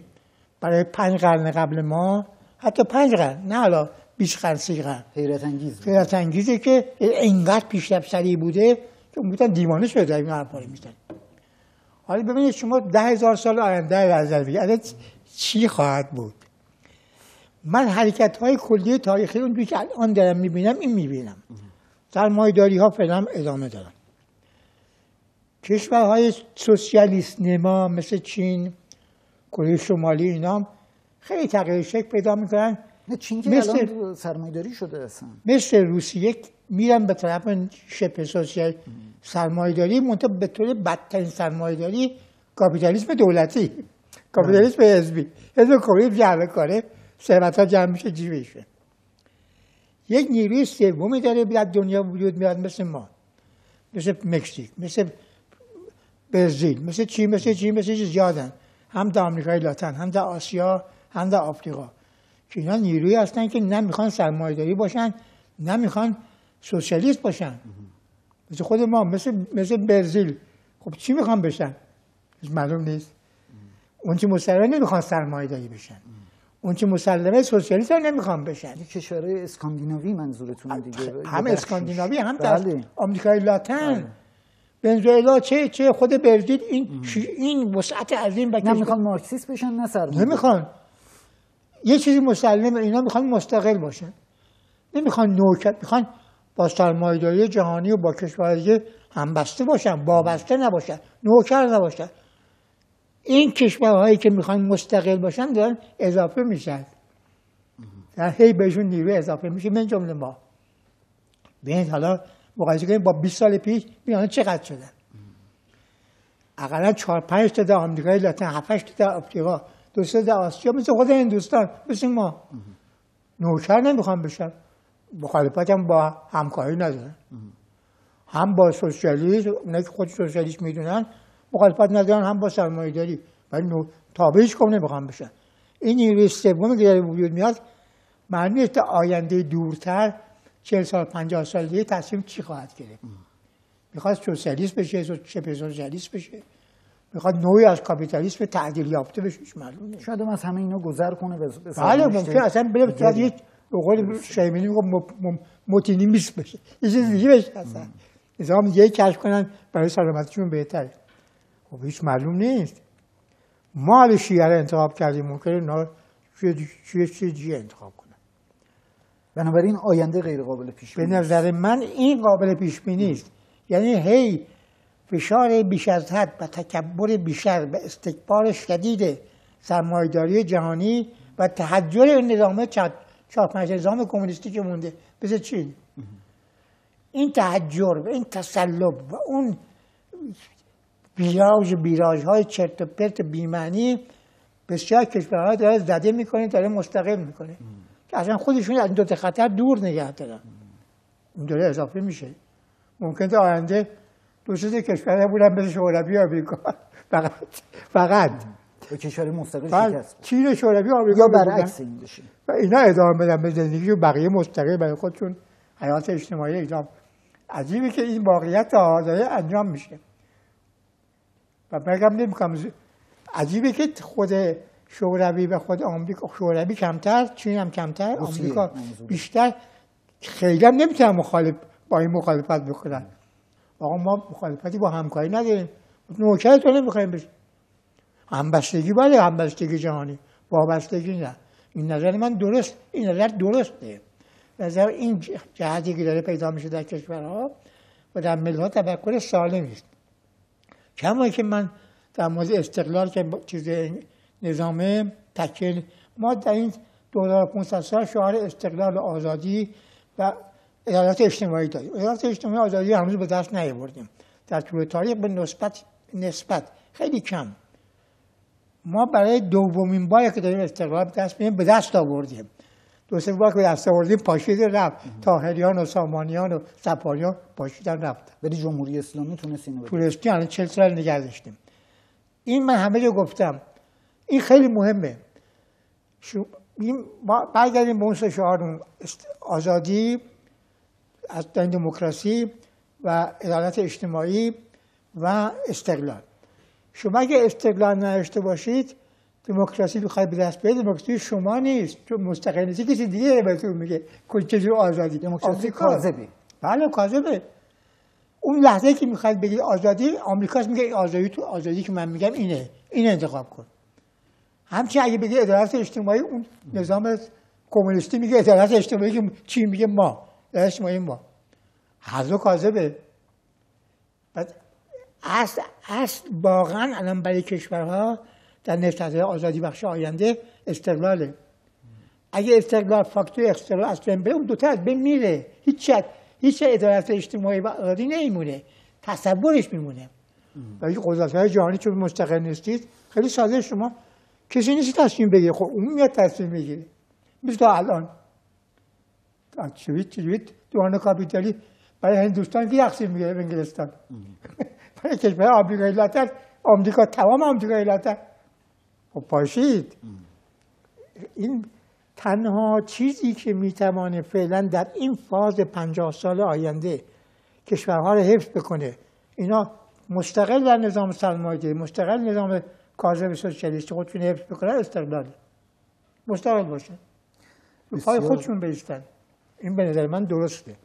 برای پنج قرن قبل ما حتی پنج قرن نه حالا 20 قرن سی قرن. حیرت انگیز حیرت انگیزه که اینقدر پیشرفت سریع بوده که بودن دیوانه شده در این حرفا می‌زنن حالا ببینید شما ده هزار سال آینده در نظر بگیرید. چی خواهد بود؟ من حرکت های کلی تاریخی اون که الان دارم می‌بینم این می‌بینم. سرمایه‌داری ها فعلا ادامه دارن. کشورهای سوسیالیست نما مثل چین کره شمالی اینا خیلی تغییر شکل پیدا می‌کنن. چین که مثل سرمایداری شده اصلا. مثل روسیه میرن به طرف شبه سوسیال سرمایداری منتها به طور بدترین سرمایداری کاپیتالیسم دولتی. کاپیتالیسم حزبی حزب کمونیسم جمع کاره ثروت ها جمع میشه جیبشه یک نیروی سومی داره در دنیا وجود میاد مثل ما مثل مکزیک مثل برزیل مثل چی؟ مثل چی؟ مثل چی زیادن هم در آمریکای لاتن هم در آسیا هم در آفریقا. که اینا نیروی هستن که نمی‌خوان سرمایه‌داری باشن نمی‌خوان سوسیالیست باشن. مثل خود ما مثل مثل برزیل. خب چی می‌خوان بشن؟ معلوم نیست. اون چی مسلمه نمی‌خوان سرمایه‌داری بشن. اون چی مسلمه سوسیالیست هم نمی‌خوان بشن. کشورهای اسکاندیناوی منظورتون دیگه. هم اسکاندیناوی هم در بله. آمریکای لاتن. بله. ونزوئلا چه چه خود برزیل این این وسعت عظیم نه نمی‌خوان مارکسیست بشن نه سرمایه. نمی‌خوان. یه چیزی مسلم اینا می‌خوان مستقل باشن. نمی‌خوان نوکت می‌خوان با سرمایه‌داری جهانی و با کشورهای همبسته باشن وابسته نباشن نوکر نباشن. این کشورهایی که می‌خوان مستقل باشن دارن اضافه میشن. در هی بهشون نیروی اضافه میشه من جمله ما. ببینید حالا مقایسه کنیم با 20 سال پیش میان چقدر شدن؟ اقلا چهار پنج تا در آمریکای لاتین هفتش تا در آفریقا دو سه در آسیا مثل خود هندوستان مثل ما. نوکر نمی‌خوام بشن. مخالفت هم با همکاری ندارن. هم با سوسیالیسم اونایی که خود سوسیالیسم می‌دونن مخالفت ندارن هم با سرمایه داری ولی نو... تابعش کم نمی‌خوام بشن. این نیروی سومی که داره وجود میاد معنی آینده دورتر چهل سال پنجاه سال دیگه تصمیم چی خواهد گرفت؟ می‌خواد سوسیالیست بشه شبه سوسیالیست بشه. می‌خواد نوعی از کاپیتالیسم تعدیل یافته بشه معلوم نیست. شاید هم از همه اینا گذر کنه به بله ممکن اصلا بره شاید یک به قول شیمینی میگه موتینیمیست بشه. یه چیز دیگه بشه اصلا. نظام دیگه کشف کنن برای سلامتیشون بهتره. خب هیچ معلوم نیست. ما حالا شیعه رو انتخاب کردیم ممکنه اونا چیه چیه انتخاب بنابراین آینده غیر قابل پیش به نظر من این قابل پیش بینی است یعنی هی فشار بیش از حد و تکبر بیشتر به استکبار شدید سرمایه‌داری جهانی و تحجر نظام پنج نظام کمونیستی که مونده. مثل چین این تحجر و این تسلب و اون بیراج بیراج های چرت و پرت بیمعنی بسیار کشورها داره زده می‌کنه داره مستقل می‌کنه. که اصلا خودشون از این دو تا خطر دور نگه دارن. این داره اضافه میشه. ممکن در آینده دو سه تا کشورها بودن مثل شوروی آمریکا. فقط فقط. به کشور مستقل شکست. چین شوروی آمریکا یا. برعکس این بشه. و اینا ادامه بدن به زندگی و بقیه مستقل برای خودشون. حیات اجتماعی ادامه عجیبه که این واقعیت ها داره انجام میشه. و بگم نمی‌کنم عجیبه که خود شوروی و خود آمریکا شوروی کمتر چین هم کمتر آمریکا. بیشتر. خیلی هم نمی‌تونن مخالف با این مخالفت بکنن. آقا ما مخالفتی با همکاری نداریم. نوکرتون نمی‌خوایم بشیم همبستگی بله همبستگی جهانی. وابستگی نه. این نظر من درست. این نظر درسته. نظر این جهتی که داره پیدا میشه در کشورها و در ملت تفکر سالمی است. کما که من در مورد استقلال که چیز نظام تکل ما در این 2500 سال شعار استقلال و آزادی و عدالت اجتماعی داریم. عدالت اجتماعی آزادی هنوز به دست نیاوردیم. در طول تاریخ به نسبت نسبت خیلی کم. ما برای دومین بار که داریم استقلال به دست میاریم به دست آوردیم. دو سه بار که دست آوردیم پاشید رفت. تاهریان و سامانیان و سپاریان پاشیدن رفتن. ولی جمهوری اسلامی تونست اینو بده تورستی الان چل سال نگه داشتیم. این من همه جا گفتم. این خیلی مهمه. شو برگردیم به اون سه شعارمون آزادی از دموکراسی و عدالت اجتماعی و استقلال. شما اگه استقلال نداشته باشید دموکراسی بخوای به دست بیارید دموکراسی شما نیست. تو مستقل نیستی. کسی دیگه بهتون میگه چجور آزادی. دموکراسی آمریکا. کاذبه. بله کاذبه. اون لحظه که می‌خواد بگی آزادی آمریکاست میگه آزادی تو آزادی که من میگم اینه. این انتخاب کن. همچنین اگه بگی عدالت اجتماعی اون نظام کمونیستی میگه عدالت اجتماعی که چی میگه؟ ما. عدالت اجتماعی ما. هر دو کاذبه. بعد اصل اصل واقعا الان برای کشورها در نهضت آزادی بخش آینده استقلاله. اگه استقلال فاکتور استقلال از بین بره اون دوتا از بین میره. هیچ هیچ عدالت اجتماعی و آزادی نمیمونه. تصورش میمونه. و این قدرت های جهانی چون مستقل نیستید خیلی ساده شما کسی نیست تصمیم بگیره. خب اون میاد تصمیم می‌گیره. مثل تا الان. چوید چوید دوان کاپیتالی برای هندوستان کی تقسیم می‌گیره؟ به انگلستان برای کشور آمریکای لاتر آمریکا تمام آمریکای لاتر خب پاشید. این تنها چیزی که می‌توانه فعلا در این فاز پنجاه سال آینده کشورها رو حفظ بکنه. اینا مستقل در نظام سرمایه‌داری مستقل نظام کاذب سوسیالیستی خودشون حفظ بکنن استقلال مستقل باشن رو پای. خودشون بیستن این به نظر من درسته.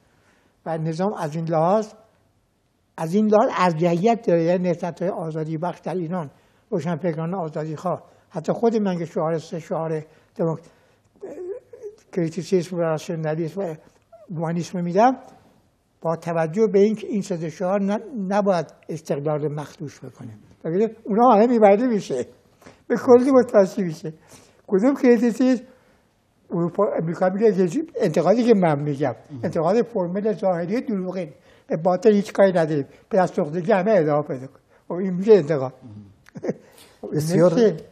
و نظام از این لحاظ از این لحاظ ارجحیت داره. یعنی نهضت های آزادی بخش در ایران روشنفکران آزادی خواه. حتی خود من که شعار سه شعار دموک... کریتیسیسم و راسیونالیسم و هومانیسم میدم با توجه به اینکه این سه شعار نباید استقلال مخدوش بکنه. ببینید اونا همه میبرده میشه. به کلی متوجه میشه. کدوم کریتیسیسم اروپا امریکا میگه که انتقادی که من میگم. انتقاد فرمل ظاهری دروغین به باطل هیچ کاری نداریم. به دست سوختگی همه ادامه پیدا کن و این میشه انتقاد. بسیار.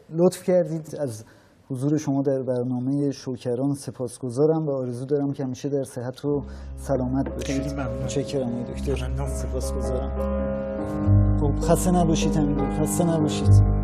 لطف کردید. از حضور شما در برنامه شوکران سپاسگزارم و آرزو دارم که همیشه در صحت و سلامت باشید. خیلی ممنون. آقای دکتر. سپاسگزارم. خب خسته نباشید همینطور خسته نباشید.